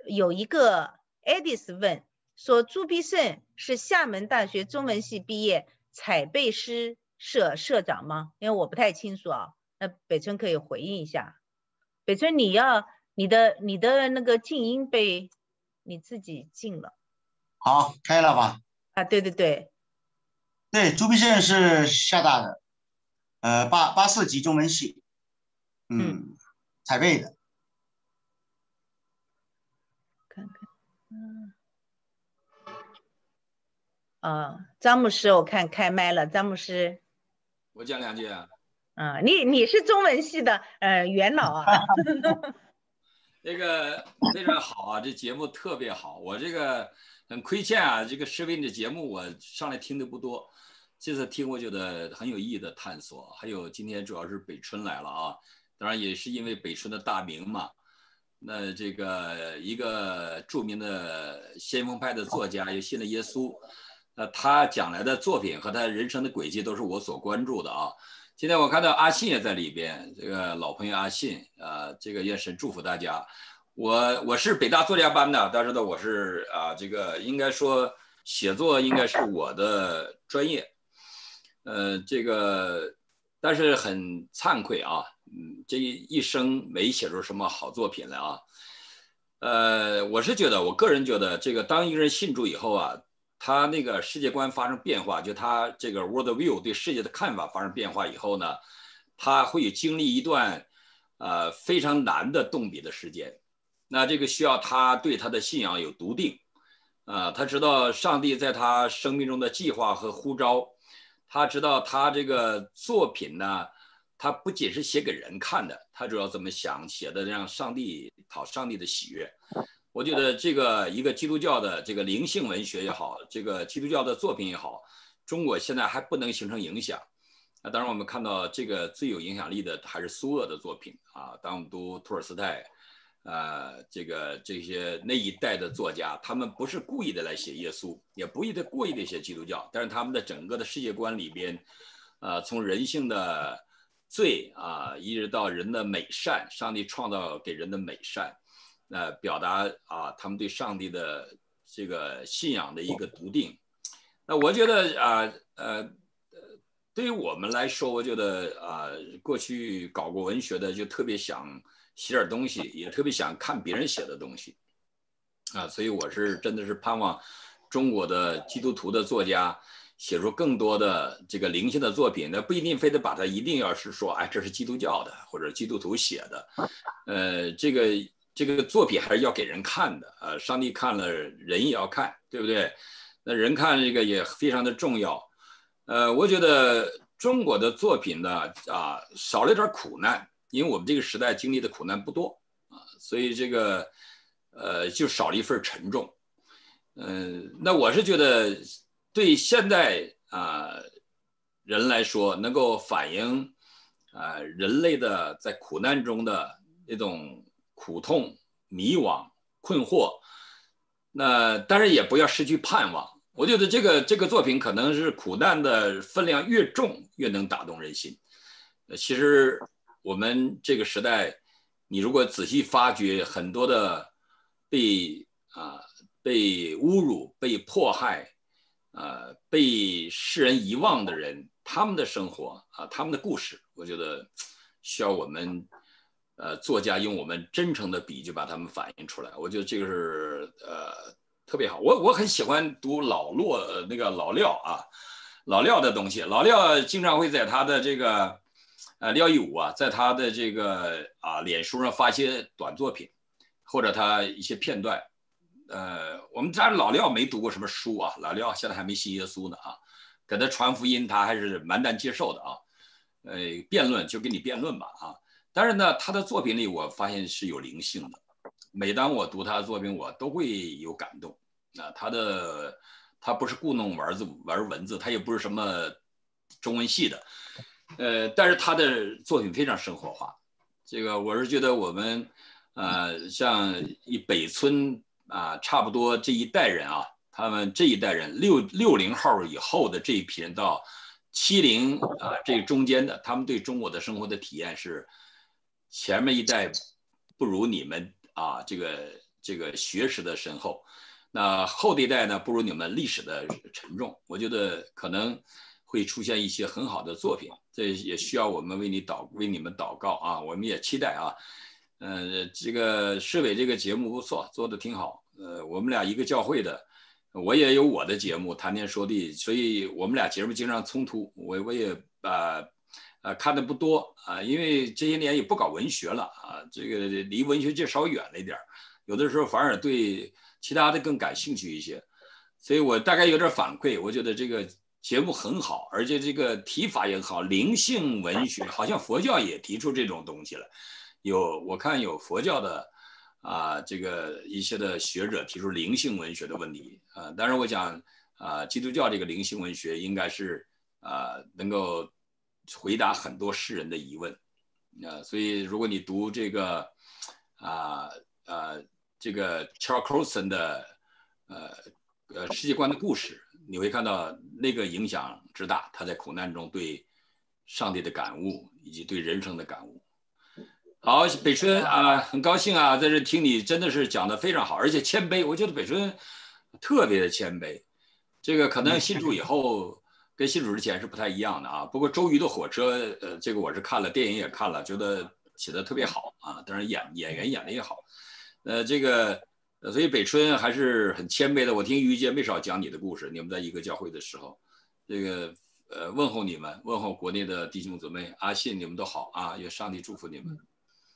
有一个 Edis 问说朱必胜是厦门大学中文系毕业采贝师。社社长吗？因为我不太清楚啊。那北村可以回应一下。北村，你要你的你的那个静音被你自己静了。好，开了吧？啊，对对对，对，朱必胜是厦大的，呃，八八四级中文系，嗯，采贝的。看看，嗯。啊，张牧师，我看开麦了，张牧师。我讲两句啊，啊，你你是中文系的，呃，元老啊，这个非常好啊，这节目特别好，我这个很亏欠啊，这个视频的节目我上来听的不多，这次听我觉得很有意义的探索，还有今天主要是北春来了啊，当然也是因为北春的大名嘛，那这个一个著名的先锋派的作家又信了耶稣。那他讲来的作品和他人生的轨迹都是我所关注的啊。今天我看到阿信也在里边，这个老朋友阿信啊，这个也是祝福大家。我我是北大作家班的，大家知道我是啊，这个应该说写作应该是我的专业。呃，这个但是很惭愧啊，这一生没写出什么好作品来啊。呃，我是觉得，我个人觉得，这个当一个人信主以后啊。他那个世界观发生变化，就他这个 world view 对世界的看法发生变化以后呢，他会经历一段，呃非常难的动笔的时间。那这个需要他对他的信仰有笃定，呃，他知道上帝在他生命中的计划和呼召，他知道他这个作品呢，他不仅是写给人看的，他主要怎么想写的让上帝讨上帝的喜悦。我觉得这个一个基督教的这个灵性文学也好，这个基督教的作品也好，中国现在还不能形成影响。啊，当然我们看到这个最有影响力的还是苏俄的作品啊。当我们读托尔斯泰，呃，这个这些那一代的作家，他们不是故意的来写耶稣，也不意的故意的写基督教，但是他们的整个的世界观里边，呃，从人性的罪啊，一直到人的美善，上帝创造给人的美善。呃，表达啊，他们对上帝的这个信仰的一个笃定。那我觉得啊，呃，对于我们来说，我觉得啊，过去搞过文学的，就特别想写点东西，也特别想看别人写的东西啊。所以我是真的是盼望中国的基督徒的作家写出更多的这个灵性的作品。那不一定非得把它一定要是说，哎，这是基督教的或者基督徒写的，呃，这个。这个作品还是要给人看的，呃，上帝看了，人也要看，对不对？那人看这个也非常的重要，呃，我觉得中国的作品呢，啊，少了点苦难，因为我们这个时代经历的苦难不多啊，所以这个，呃，就少了一份沉重，嗯，那我是觉得，对现在啊人来说，能够反映啊人类的在苦难中的那种。苦痛、迷惘、困惑，那当然也不要失去盼望。我觉得这个这个作品可能是苦难的分量越重，越能打动人心。其实我们这个时代你如果仔细发掘很多的被啊被侮辱、被迫害、呃被世人遗忘的人，他们的生活啊，他们的故事，我觉得需要我们呃作家用我们真诚的笔就把他们反映出来。我觉得这个是呃特别好。我我很喜欢读老骆那个老廖啊，老廖的东西。老廖经常会在他的这个。呃，廖一武啊，在他的这个啊脸书上发些短作品，或者他一些片段。呃，我们家老廖没读过什么书啊，老廖现在还没信耶稣呢啊，给他传福音，他还是蛮难接受的啊。呃，辩论就跟你辩论吧啊。但是呢，他的作品里我发现是有灵性的。每当我读他的作品，我都会有感动。啊，他的他不是故弄玩字玩文字，他也不是什么中文系的。呃，但是他的作品非常生活化，这个我是觉得我们，呃，像以北村啊，差不多这一代人啊，他们这一代人六六零后以后的这一批人到七零啊这中间的，他们对中国的生活的体验是前面一代不如你们啊这个这个学识的深厚，那后一代呢不如你们历史的沉重，我觉得可能。会出现一些很好的作品，这也需要我们为你祷为你们祷告啊！我们也期待啊，呃，这个市委这个节目不错，做的挺好。呃，我们俩一个教会的，我也有我的节目谈天说地，所以我们俩节目经常冲突。我我也呃呃看的不多啊，因为这些年也不搞文学了啊，这个离文学界稍远了一点有的时候反而对其他的更感兴趣一些，所以我大概有点反馈，我觉得这个。节目很好，而且这个提法也好，灵性文学好像佛教也提出这种东西了。有我看有佛教的啊，这个一些的学者提出灵性文学的问题啊。当然，我讲啊，基督教这个灵性文学应该是啊，能够回答很多世人的疑问啊。所以，如果你读这个啊呃这个 Charles Colson 的呃呃世界观的故事。你会看到那个影响之大，他在苦难中对上帝的感悟以及对人生的感悟。好，北春啊，很高兴啊，在这听你真的是讲的非常好，而且谦卑。我觉得北春特别的谦卑，这个可能信主以后跟信主之前是不太一样的啊。不过周瑜的火车，呃，这个我是看了电影也看了，觉得写的特别好啊。当然演演员演的也好，呃，这个。所以北春还是很谦卑的。我听于杰没少讲你的故事。你们在一个教会的时候，这个呃问候你们，问候国内的弟兄姊妹。阿信，你们都好啊！愿上帝祝福你们。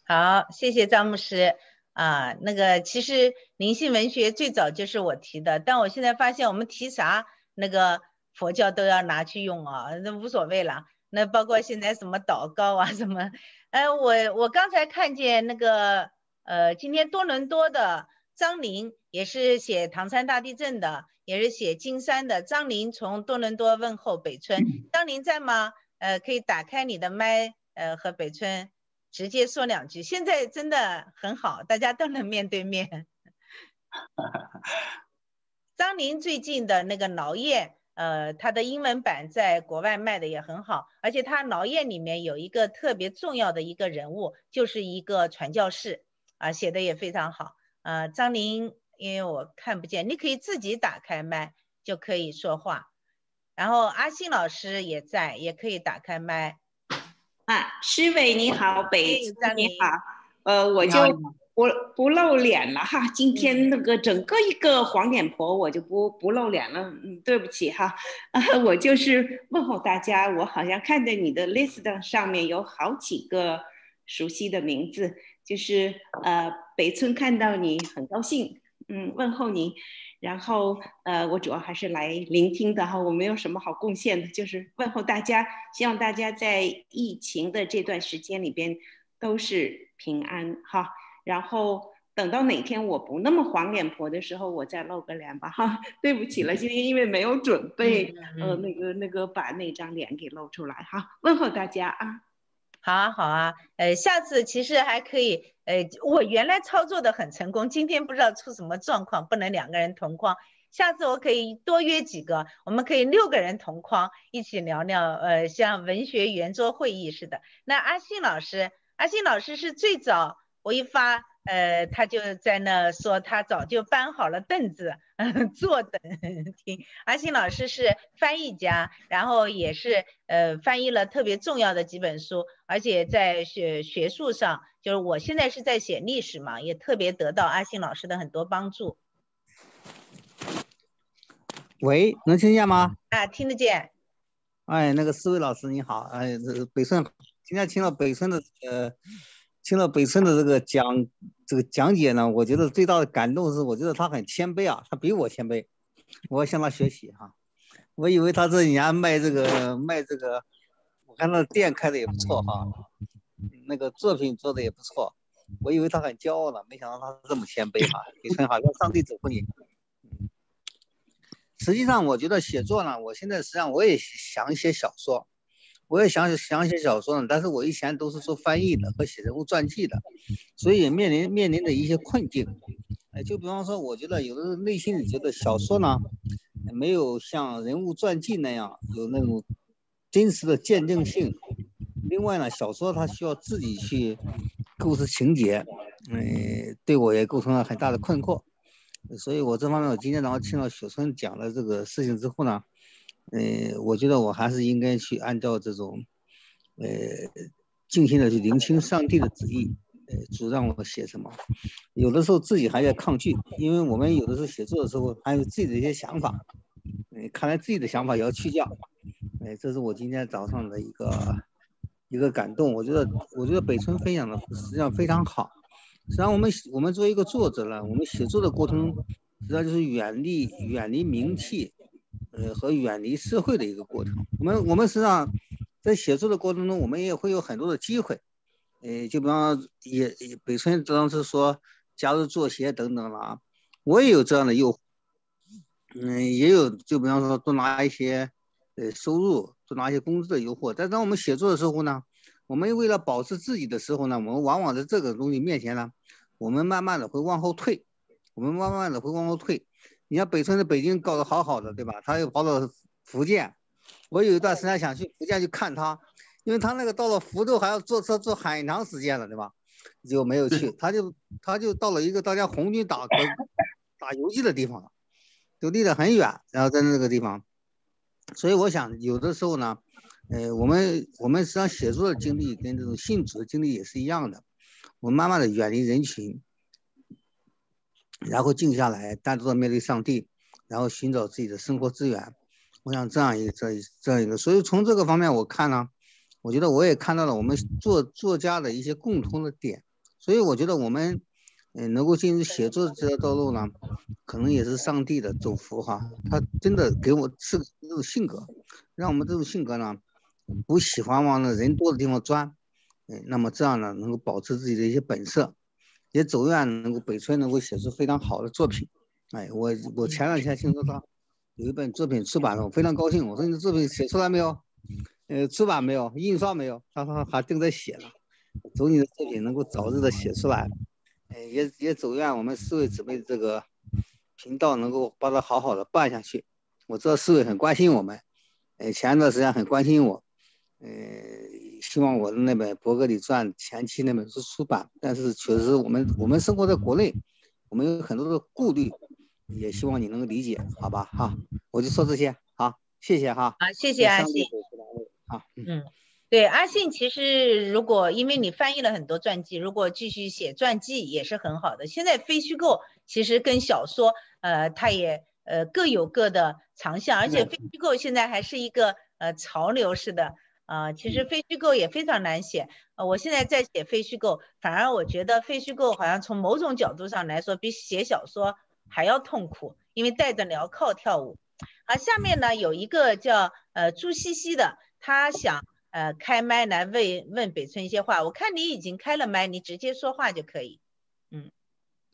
好，谢谢张牧师啊。那个其实灵性文学最早就是我提的，但我现在发现我们提啥那个佛教都要拿去用啊，那无所谓了。那包括现在什么祷告啊 什么，哎，我我刚才看见那个呃，今天多伦多的。张林也是写唐山大地震的，也是写金山的。张林从多伦多问候北村，张林在吗？呃，可以打开你的麦，呃，和北村直接说两句。现在真的很好，大家都能面对面。张林最近的那个劳燕，呃，他的英文版在国外卖的也很好，而且他劳燕里面有一个特别重要的一个人物，就是一个传教士，啊，写的也非常好。呃，张琳，因为我看不见，你可以自己打开麦就可以说话。然后阿信老师也在，也可以打开麦。啊，施伟你好，北你好，呃，我就不不露脸了哈。今天那个整个一个黄脸婆，我就不不露脸了，嗯，对不起哈。啊，我就是问候大家，我好像看见你的 list 上面有好几个熟悉的名字。就是呃，北村看到你很高兴，嗯，问候你，然后呃，我主要还是来聆听的哈，我没有什么好贡献的，就是问候大家，希望大家在疫情的这段时间里边都是平安哈，然后等到哪天我不那么黄脸婆的时候，我再露个脸吧哈，对不起了，今天因为没有准备，呃，那个那个把那张脸给露出来哈，问候大家啊。好啊，好啊，呃，下次其实还可以，呃，我原来操作的很成功，今天不知道出什么状况，不能两个人同框，下次我可以多约几个，我们可以六个人同框一起聊聊，呃，像文学圆桌会议似的。那阿信老师，阿信老师是最早我一发，呃，他就在那说他早就搬好了凳子，坐等 听。阿信老师是翻译家，然后也是呃翻译了特别重要的几本书，而且在学学术上，就是我现在是在写历史嘛，也特别得到阿信老师的很多帮助。喂，能听见吗？啊，听得见。哎，那个思维老师你好，哎，这北村，今天听了北村的呃，听了北村的这个讲这个讲解呢，我觉得最大的感动是，我觉得他很谦卑啊，他比我谦卑，我要向他学习哈。我以为他这几年卖这个卖这个，我看他店开的也不错哈，那个作品做的也不错，我以为他很骄傲呢，没想到他是这么谦卑哈。北村好，愿上帝祝福你。实际上，我觉得写作呢，我现在实际上我也想写小说，我也想想写小说呢。但是我以前都是做翻译的和写人物传记的，所以面临面临的一些困境。哎，就比方说，我觉得有的内心里觉得小说呢，没有像人物传记那样有那种真实的见证性。另外呢，小说它需要自己去构思情节，嗯，对我也构成了很大的困惑。所以，我这方面，我今天早上听到雪村讲了这个事情之后呢，呃，我觉得我还是应该去按照这种，呃，静心的去聆听上帝的旨意，呃，主让我写什么。有的时候自己还在抗拒，因为我们有的时候写作的时候还有自己的一些想法，呃，看来自己的想法也要去掉。哎，这是我今天早上的一个一个感动。我觉得，我觉得北村分享的实际上非常好。实际上，我们我们作为一个作者呢，我们写作的过程，实际上就是远离远离名气，呃，和远离社会的一个过程。我们我们实际上在写作的过程中，我们也会有很多的机会，呃，就比方也也北村当时说加入作协等等了，我也有这样的诱惑，嗯，也有就比方说多拿一些呃收入，多拿一些工资的诱惑。但当我们写作的时候呢？我们为了保持自己的时候呢，我们往往在这个东西面前呢，我们慢慢的会往后退，我们慢慢的会往后退。你像北村在北京搞得好好的，对吧？他又跑到福建，我有一段时间想去福建去看他，因为他那个到了福州还要坐车坐很长时间了，对吧？就没有去，他就他就到了一个大家红军打打游击的地方，就离得很远，然后在那个地方，所以我想有的时候呢。呃，我们我们实际上写作的经历跟这种信主的经历也是一样的，我们慢慢的远离人群，然后静下来，单独的面对上帝，然后寻找自己的生活资源。我想这样一个这这样一个，所以从这个方面我看呢，我觉得我也看到了我们作作家的一些共同的点，所以我觉得我们嗯能够进入写作这条道路呢，可能也是上帝的祝福哈，他真的给我是这种性格，让我们这种性格呢。不喜欢往那人多的地方钻，嗯，那么这样呢，能够保持自己的一些本色，也走远，能够北村能够写出非常好的作品。哎，我我前两天听说他有一本作品出版了，我非常高兴。我说你的作品写出来没有？呃，出版没有？印刷没有？他说还正在写呢。祝你的作品能够早日的写出来，哎，也也走愿我们四位姊妹这个频道能够把它好好的办下去。我知道四位很关心我们，呃，前一段时间很关心我。呃，希望我的那本《伯格里传》前期那本书出版，但是确实我们我们生活在国内，我们有很多的顾虑，也希望你能够理解，好吧？哈，我就说这些，好，谢谢哈。好，谢谢阿信。好，嗯，对，阿信其实如果因为你翻译了很多传记，如果继续写传记也是很好的。现在非虚构其实跟小说，呃，它也呃各有各的长项，而且非虚构现在还是一个呃潮流式的。啊，其实非虚构也非常难写。呃，我现在在写非虚构，反而我觉得非虚构好像从某种角度上来说，比写小说还要痛苦，因为带着镣铐跳舞。好，下面呢有一个叫呃朱西西的，他想呃开麦来问问北村一些话。我看你已经开了麦，你直接说话就可以。嗯，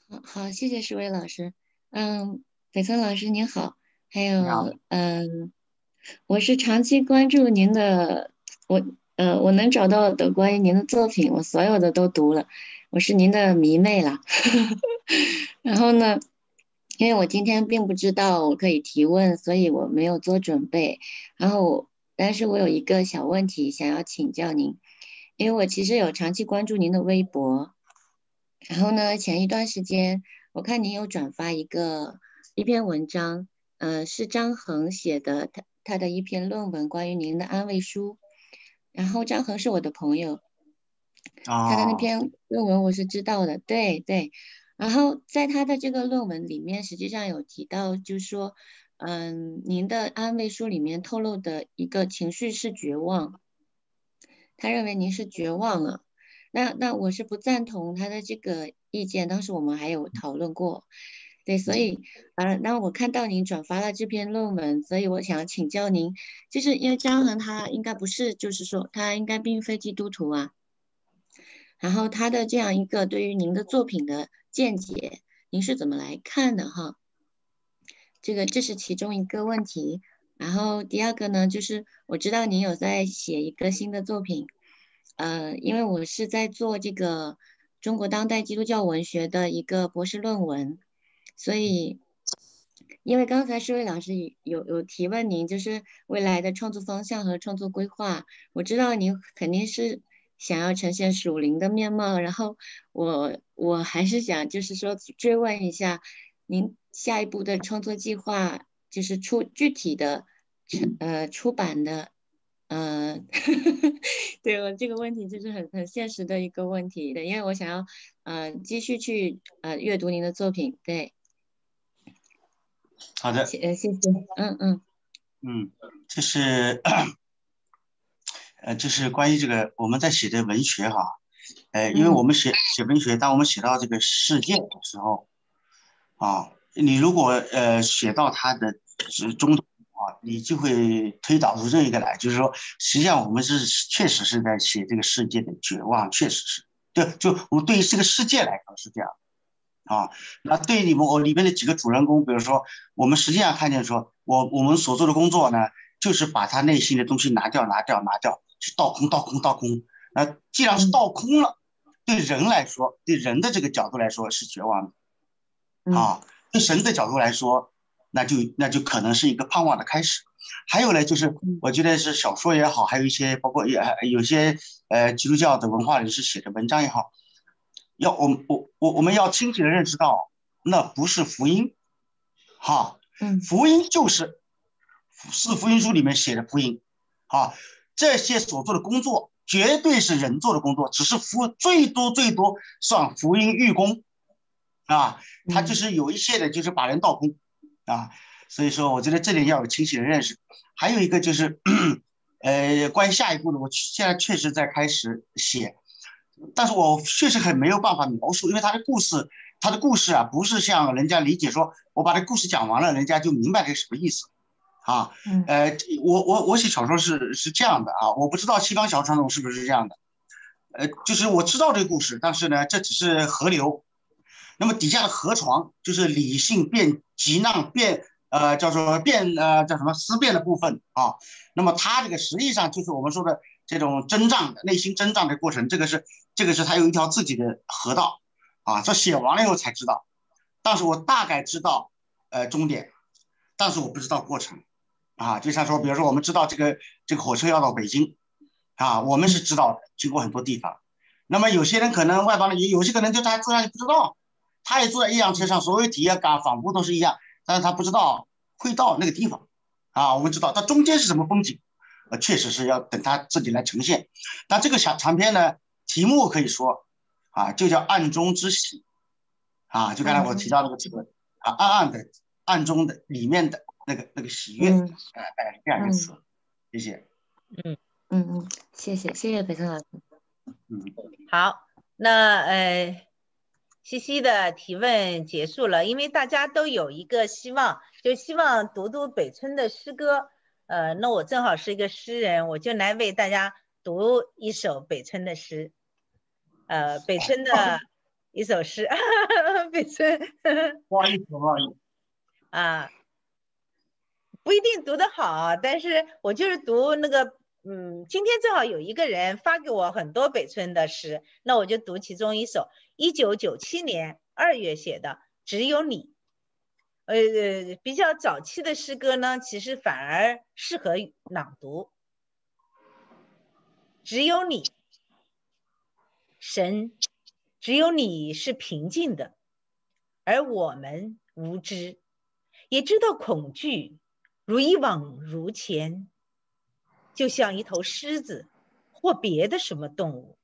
好，好，谢谢石伟老师。嗯，北村老师您好，还有嗯，我是长期关注您的。我呃，我能找到的关于您的作品，我所有的都读了，我是您的迷妹了。然后呢，因为我今天并不知道我可以提问，所以我没有做准备。然后，但是我有一个小问题想要请教您，因为我其实有长期关注您的微博，然后呢，前一段时间我看您有转发一个一篇文章，呃，是张恒写的，他他的一篇论文，关于您的安慰书。然后张恒是我的朋友，他的那篇论文我是知道的，对对。然后在他的这个论文里面，实际上有提到，就是说，嗯，您的安慰书里面透露的一个情绪是绝望，他认为您是绝望了。那那我是不赞同他的这个意见，当时我们还有讨论过，对，所以呃，那我看到您转发了这篇论文，所以我想请教您，就是因为张恒他应该不是，就是说他应该并非基督徒啊，然后他的这样一个对于您的作品的见解，您是怎么来看的哈？这个这是其中一个问题，然后第二个呢，就是我知道您有在写一个新的作品。呃，因为我是在做这个中国当代基督教文学的一个博士论文，所以，因为刚才施伟老师有有提问您，就是未来的创作方向和创作规划，我知道您肯定是想要呈现属灵的面貌，然后我我还是想就是说追问一下，您下一步的创作计划，就是出具体的成呃出版的。嗯，对我这个问题就是很很现实的一个问题的，因为我想要嗯继续去呃阅读您的作品，对。好的，谢谢谢，嗯嗯。嗯，就是，呃，就是关于这个我们在写的文学哈，呃，因为我们写写文学，当我们写到这个世界的时候，啊，你如果呃写到它的中。啊，你就会推导出这一个来，就是说，实际上我们是确实是在写这个世界的绝望，确实是，对，就我对于这个世界来说是这样，啊，那对你们我里面的几个主人公，比如说，我们实际上看见说，我我们所做的工作呢，就是把他内心的东西拿掉，拿掉，拿掉，去倒空，倒空，倒空。那既然是倒空了，对人来说，对人的这个角度来说是绝望的，啊，对神的角度来说。那就那就可能是一个盼望的开始，还有呢，就是我觉得是小说也好，还有一些包括也有些呃基督教的文化人士写的文章也好，要我们我我我们要清醒的认识到，那不是福音，哈，嗯，福音就是是福音书里面写的福音，啊，这些所做的工作绝对是人做的工作，只是福最多最多算福音预工，啊，他就是有一些的就是把人倒空。啊，所以说我觉得这点要有清醒的认识，还有一个就是，呃，关于下一步呢，我现在确实在开始写，但是我确实很没有办法描述，因为他的故事，他的故事啊，不是像人家理解说，我把这故事讲完了，人家就明白这什么意思，啊，呃，我我我写小说是是这样的啊，我不知道西方小说传统是不是这样的，呃，就是我知道这个故事，但是呢，这只是河流。那么底下的河床就是理性变急浪变，呃，叫做变，呃，叫什么思辨的部分啊。那么它这个实际上就是我们说的这种征战的内心征战的过程，这个是这个是它有一条自己的河道啊。这写完了以后才知道，但是我大概知道，呃，终点，但是我不知道过程啊。就像说，比如说我们知道这个这个火车要到北京啊，我们是知道的，经过很多地方。那么有些人可能外邦的有些可能就他自然就不知道。他也坐在一辆车上，所有体验感仿佛都是一样，但是他不知道会到那个地方，啊，我们知道它中间是什么风景，呃，确实是要等他自己来呈现。但这个小长篇呢，题目可以说，啊，就叫暗中之喜，啊，就刚才我提到那个这个啊，暗暗的、暗中的、里面的那个那个喜悦，哎哎，这样一个词，谢谢。嗯嗯嗯，谢谢谢谢北森老师。嗯，好，那呃。西西的提问结束了，因为大家都有一个希望，就希望读读北村的诗歌。呃，那我正好是一个诗人，我就来为大家读一首北村的诗。呃，北村的 一首诗，北村。不好意思，不好意思。啊，不一定读得好，但是我就是读那个。嗯，今天正好有一个人发给我很多北村的诗，那我就读其中一首，一九九七年二月写的《只有你》。呃，比较早期的诗歌呢，其实反而适合朗读。只有你，神只有你是平静的，而我们无知，也知道恐惧如一往如前，就像一头狮子或别的什么动物。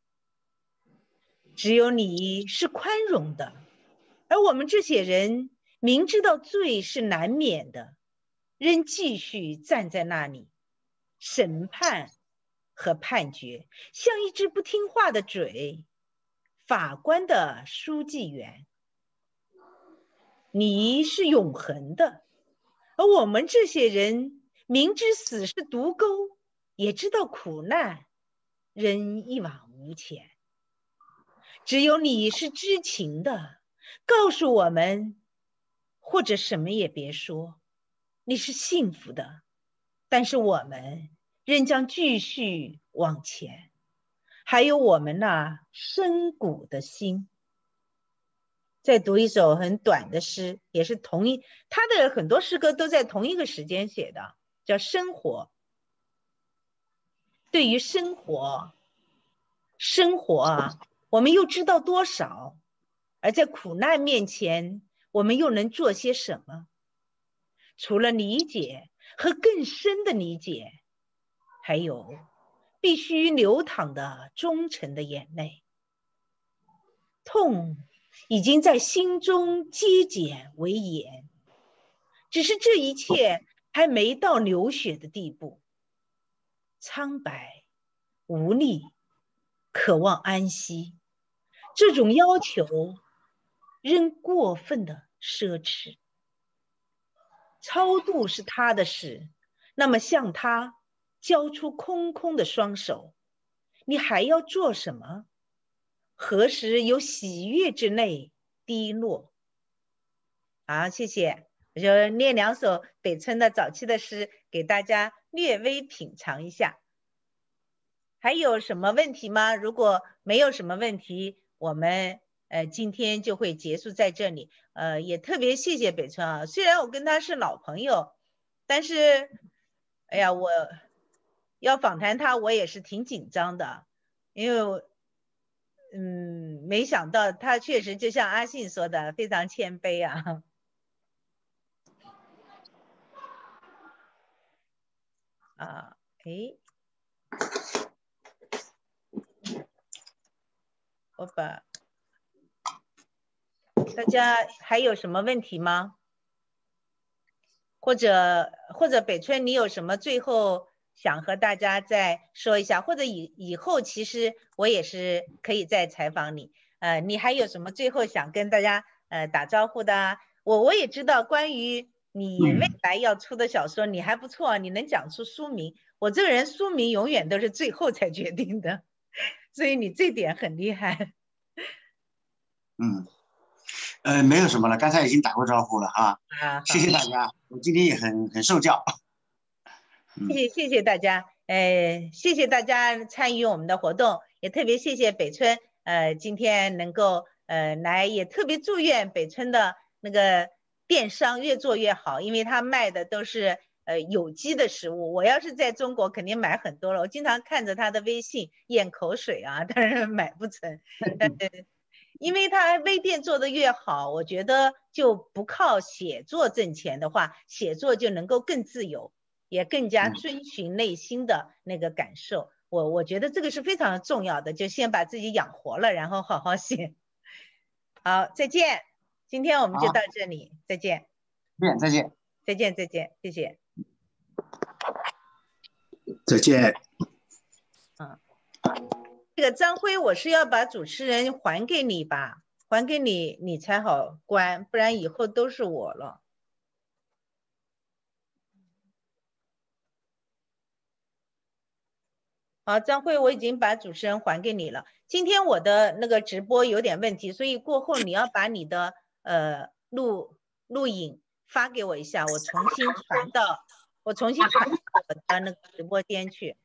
只有你是宽容的，而我们这些人明知道罪是难免的，仍继续站在那里，审判和判决，像一只不听话的嘴。法官的书记员，你是永恒的，而我们这些人明知死是毒钩，也知道苦难仍一往无前。只有你是知情的，告诉我们，或者什么也别说，你是幸福的，但是我们仍将继续往前。还有我们那深谷的心。再读一首很短的诗，也是同一他的很多诗歌都在同一个时间写的，叫《生活》。对于生活，生活啊。我们又知道多少？而在苦难面前，我们又能做些什么？除了理解和更深的理解，还有必须流淌的忠诚的眼泪。痛已经在心中积减为盐，只是这一切还没到流血的地步。苍白、无力、渴望安息。这种要求仍过分的奢侈。超度是他的事，那么向他交出空空的双手，你还要做什么？何时有喜悦之泪滴落？好，谢谢。我就念两首北村的早期的诗给大家略微品尝一下。还有什么问题吗？如果没有什么问题。我们呃今天就会结束在这里，呃也特别谢谢北村啊，虽然我跟他是老朋友，但是哎呀我要访谈他我也是挺紧张的，因为嗯没想到他确实就像阿信说的非常谦卑啊，啊哎。我把大家还有什么问题吗？或者或者北村，你有什么最后想和大家再说一下？或者以以后其实我也是可以再采访你。呃，你还有什么最后想跟大家呃打招呼的？我我也知道关于你未来要出的小说，你还不错，你能讲出书名。我这个人书名永远都是最后才决定的。所以你这点很厉害，嗯，呃，没有什么了，刚才已经打过招呼了啊，谢谢大家，我今天也很很受教，谢谢谢谢大家，呃，谢谢大家参与我们的活动，也特别谢谢北村，呃，今天能够呃来，也特别祝愿北村的那个电商越做越好，因为他卖的都是。呃，有机的食物，我要是在中国肯定买很多了。我经常看着他的微信咽口水啊，但是买不成，因为他微店做的越好，我觉得就不靠写作挣钱的话，写作就能够更自由，也更加遵循内心的那个感受。我我觉得这个是非常重要的，就先把自己养活了，然后好好写。好，再见，今天我们就到这里，再见。再见，再见，再见，谢谢。再见。嗯，这个张辉，我是要把主持人还给你吧，还给你，你才好关，不然以后都是我了。好，张慧，我已经把主持人还给你了。今天我的那个直播有点问题，所以过后你要把你的呃录录影发给我一下，我重新传到。我重新传到我的那个直播间去。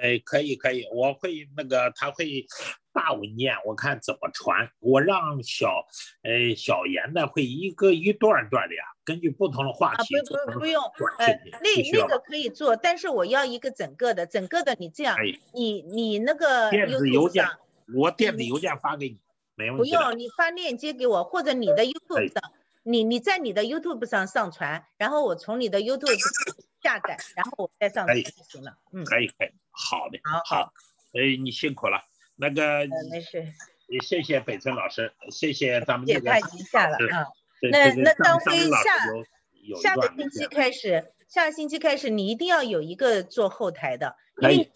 哎，可以可以，我会那个他会大文件，我看怎么传。我让小呃小严呢会一个一段段的呀，根据不同的话题。啊不不不用，呃那那个可以做，但是我要一个整个的，整个的你这样，你你那个电子邮件我电子邮件发给你，没问题。不用，你发链接给我，或者你的 YouTube 上，你你在你的 YouTube 上上传，然后我从你的 YouTube 下载，然后我再上传就行了。嗯，可以可以，好的，好好。哎，你辛苦了，那个没事。也谢谢北辰老师，谢谢咱们这个。他已经下了啊。那那张飞下下个星期开始，下个星期开始，你一定要有一个做后台的，因为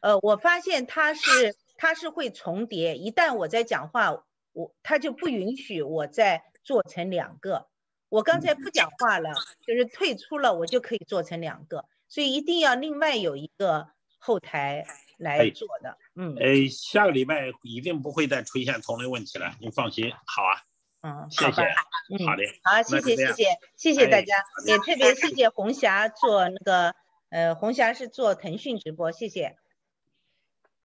呃，我发现他是他是会重叠，一旦我在讲话，我他就不允许我再做成两个。我刚才不讲话了，就是退出了，我就可以做成两个，所以一定要另外有一个后台来做的。嗯，呃，下个礼拜一定不会再出现同类问题了，您放心，好啊。嗯，谢谢，嗯，好的，好，谢谢，谢谢，谢谢大家，也特别谢谢红霞做那个，呃，红霞是做腾讯直播，谢谢。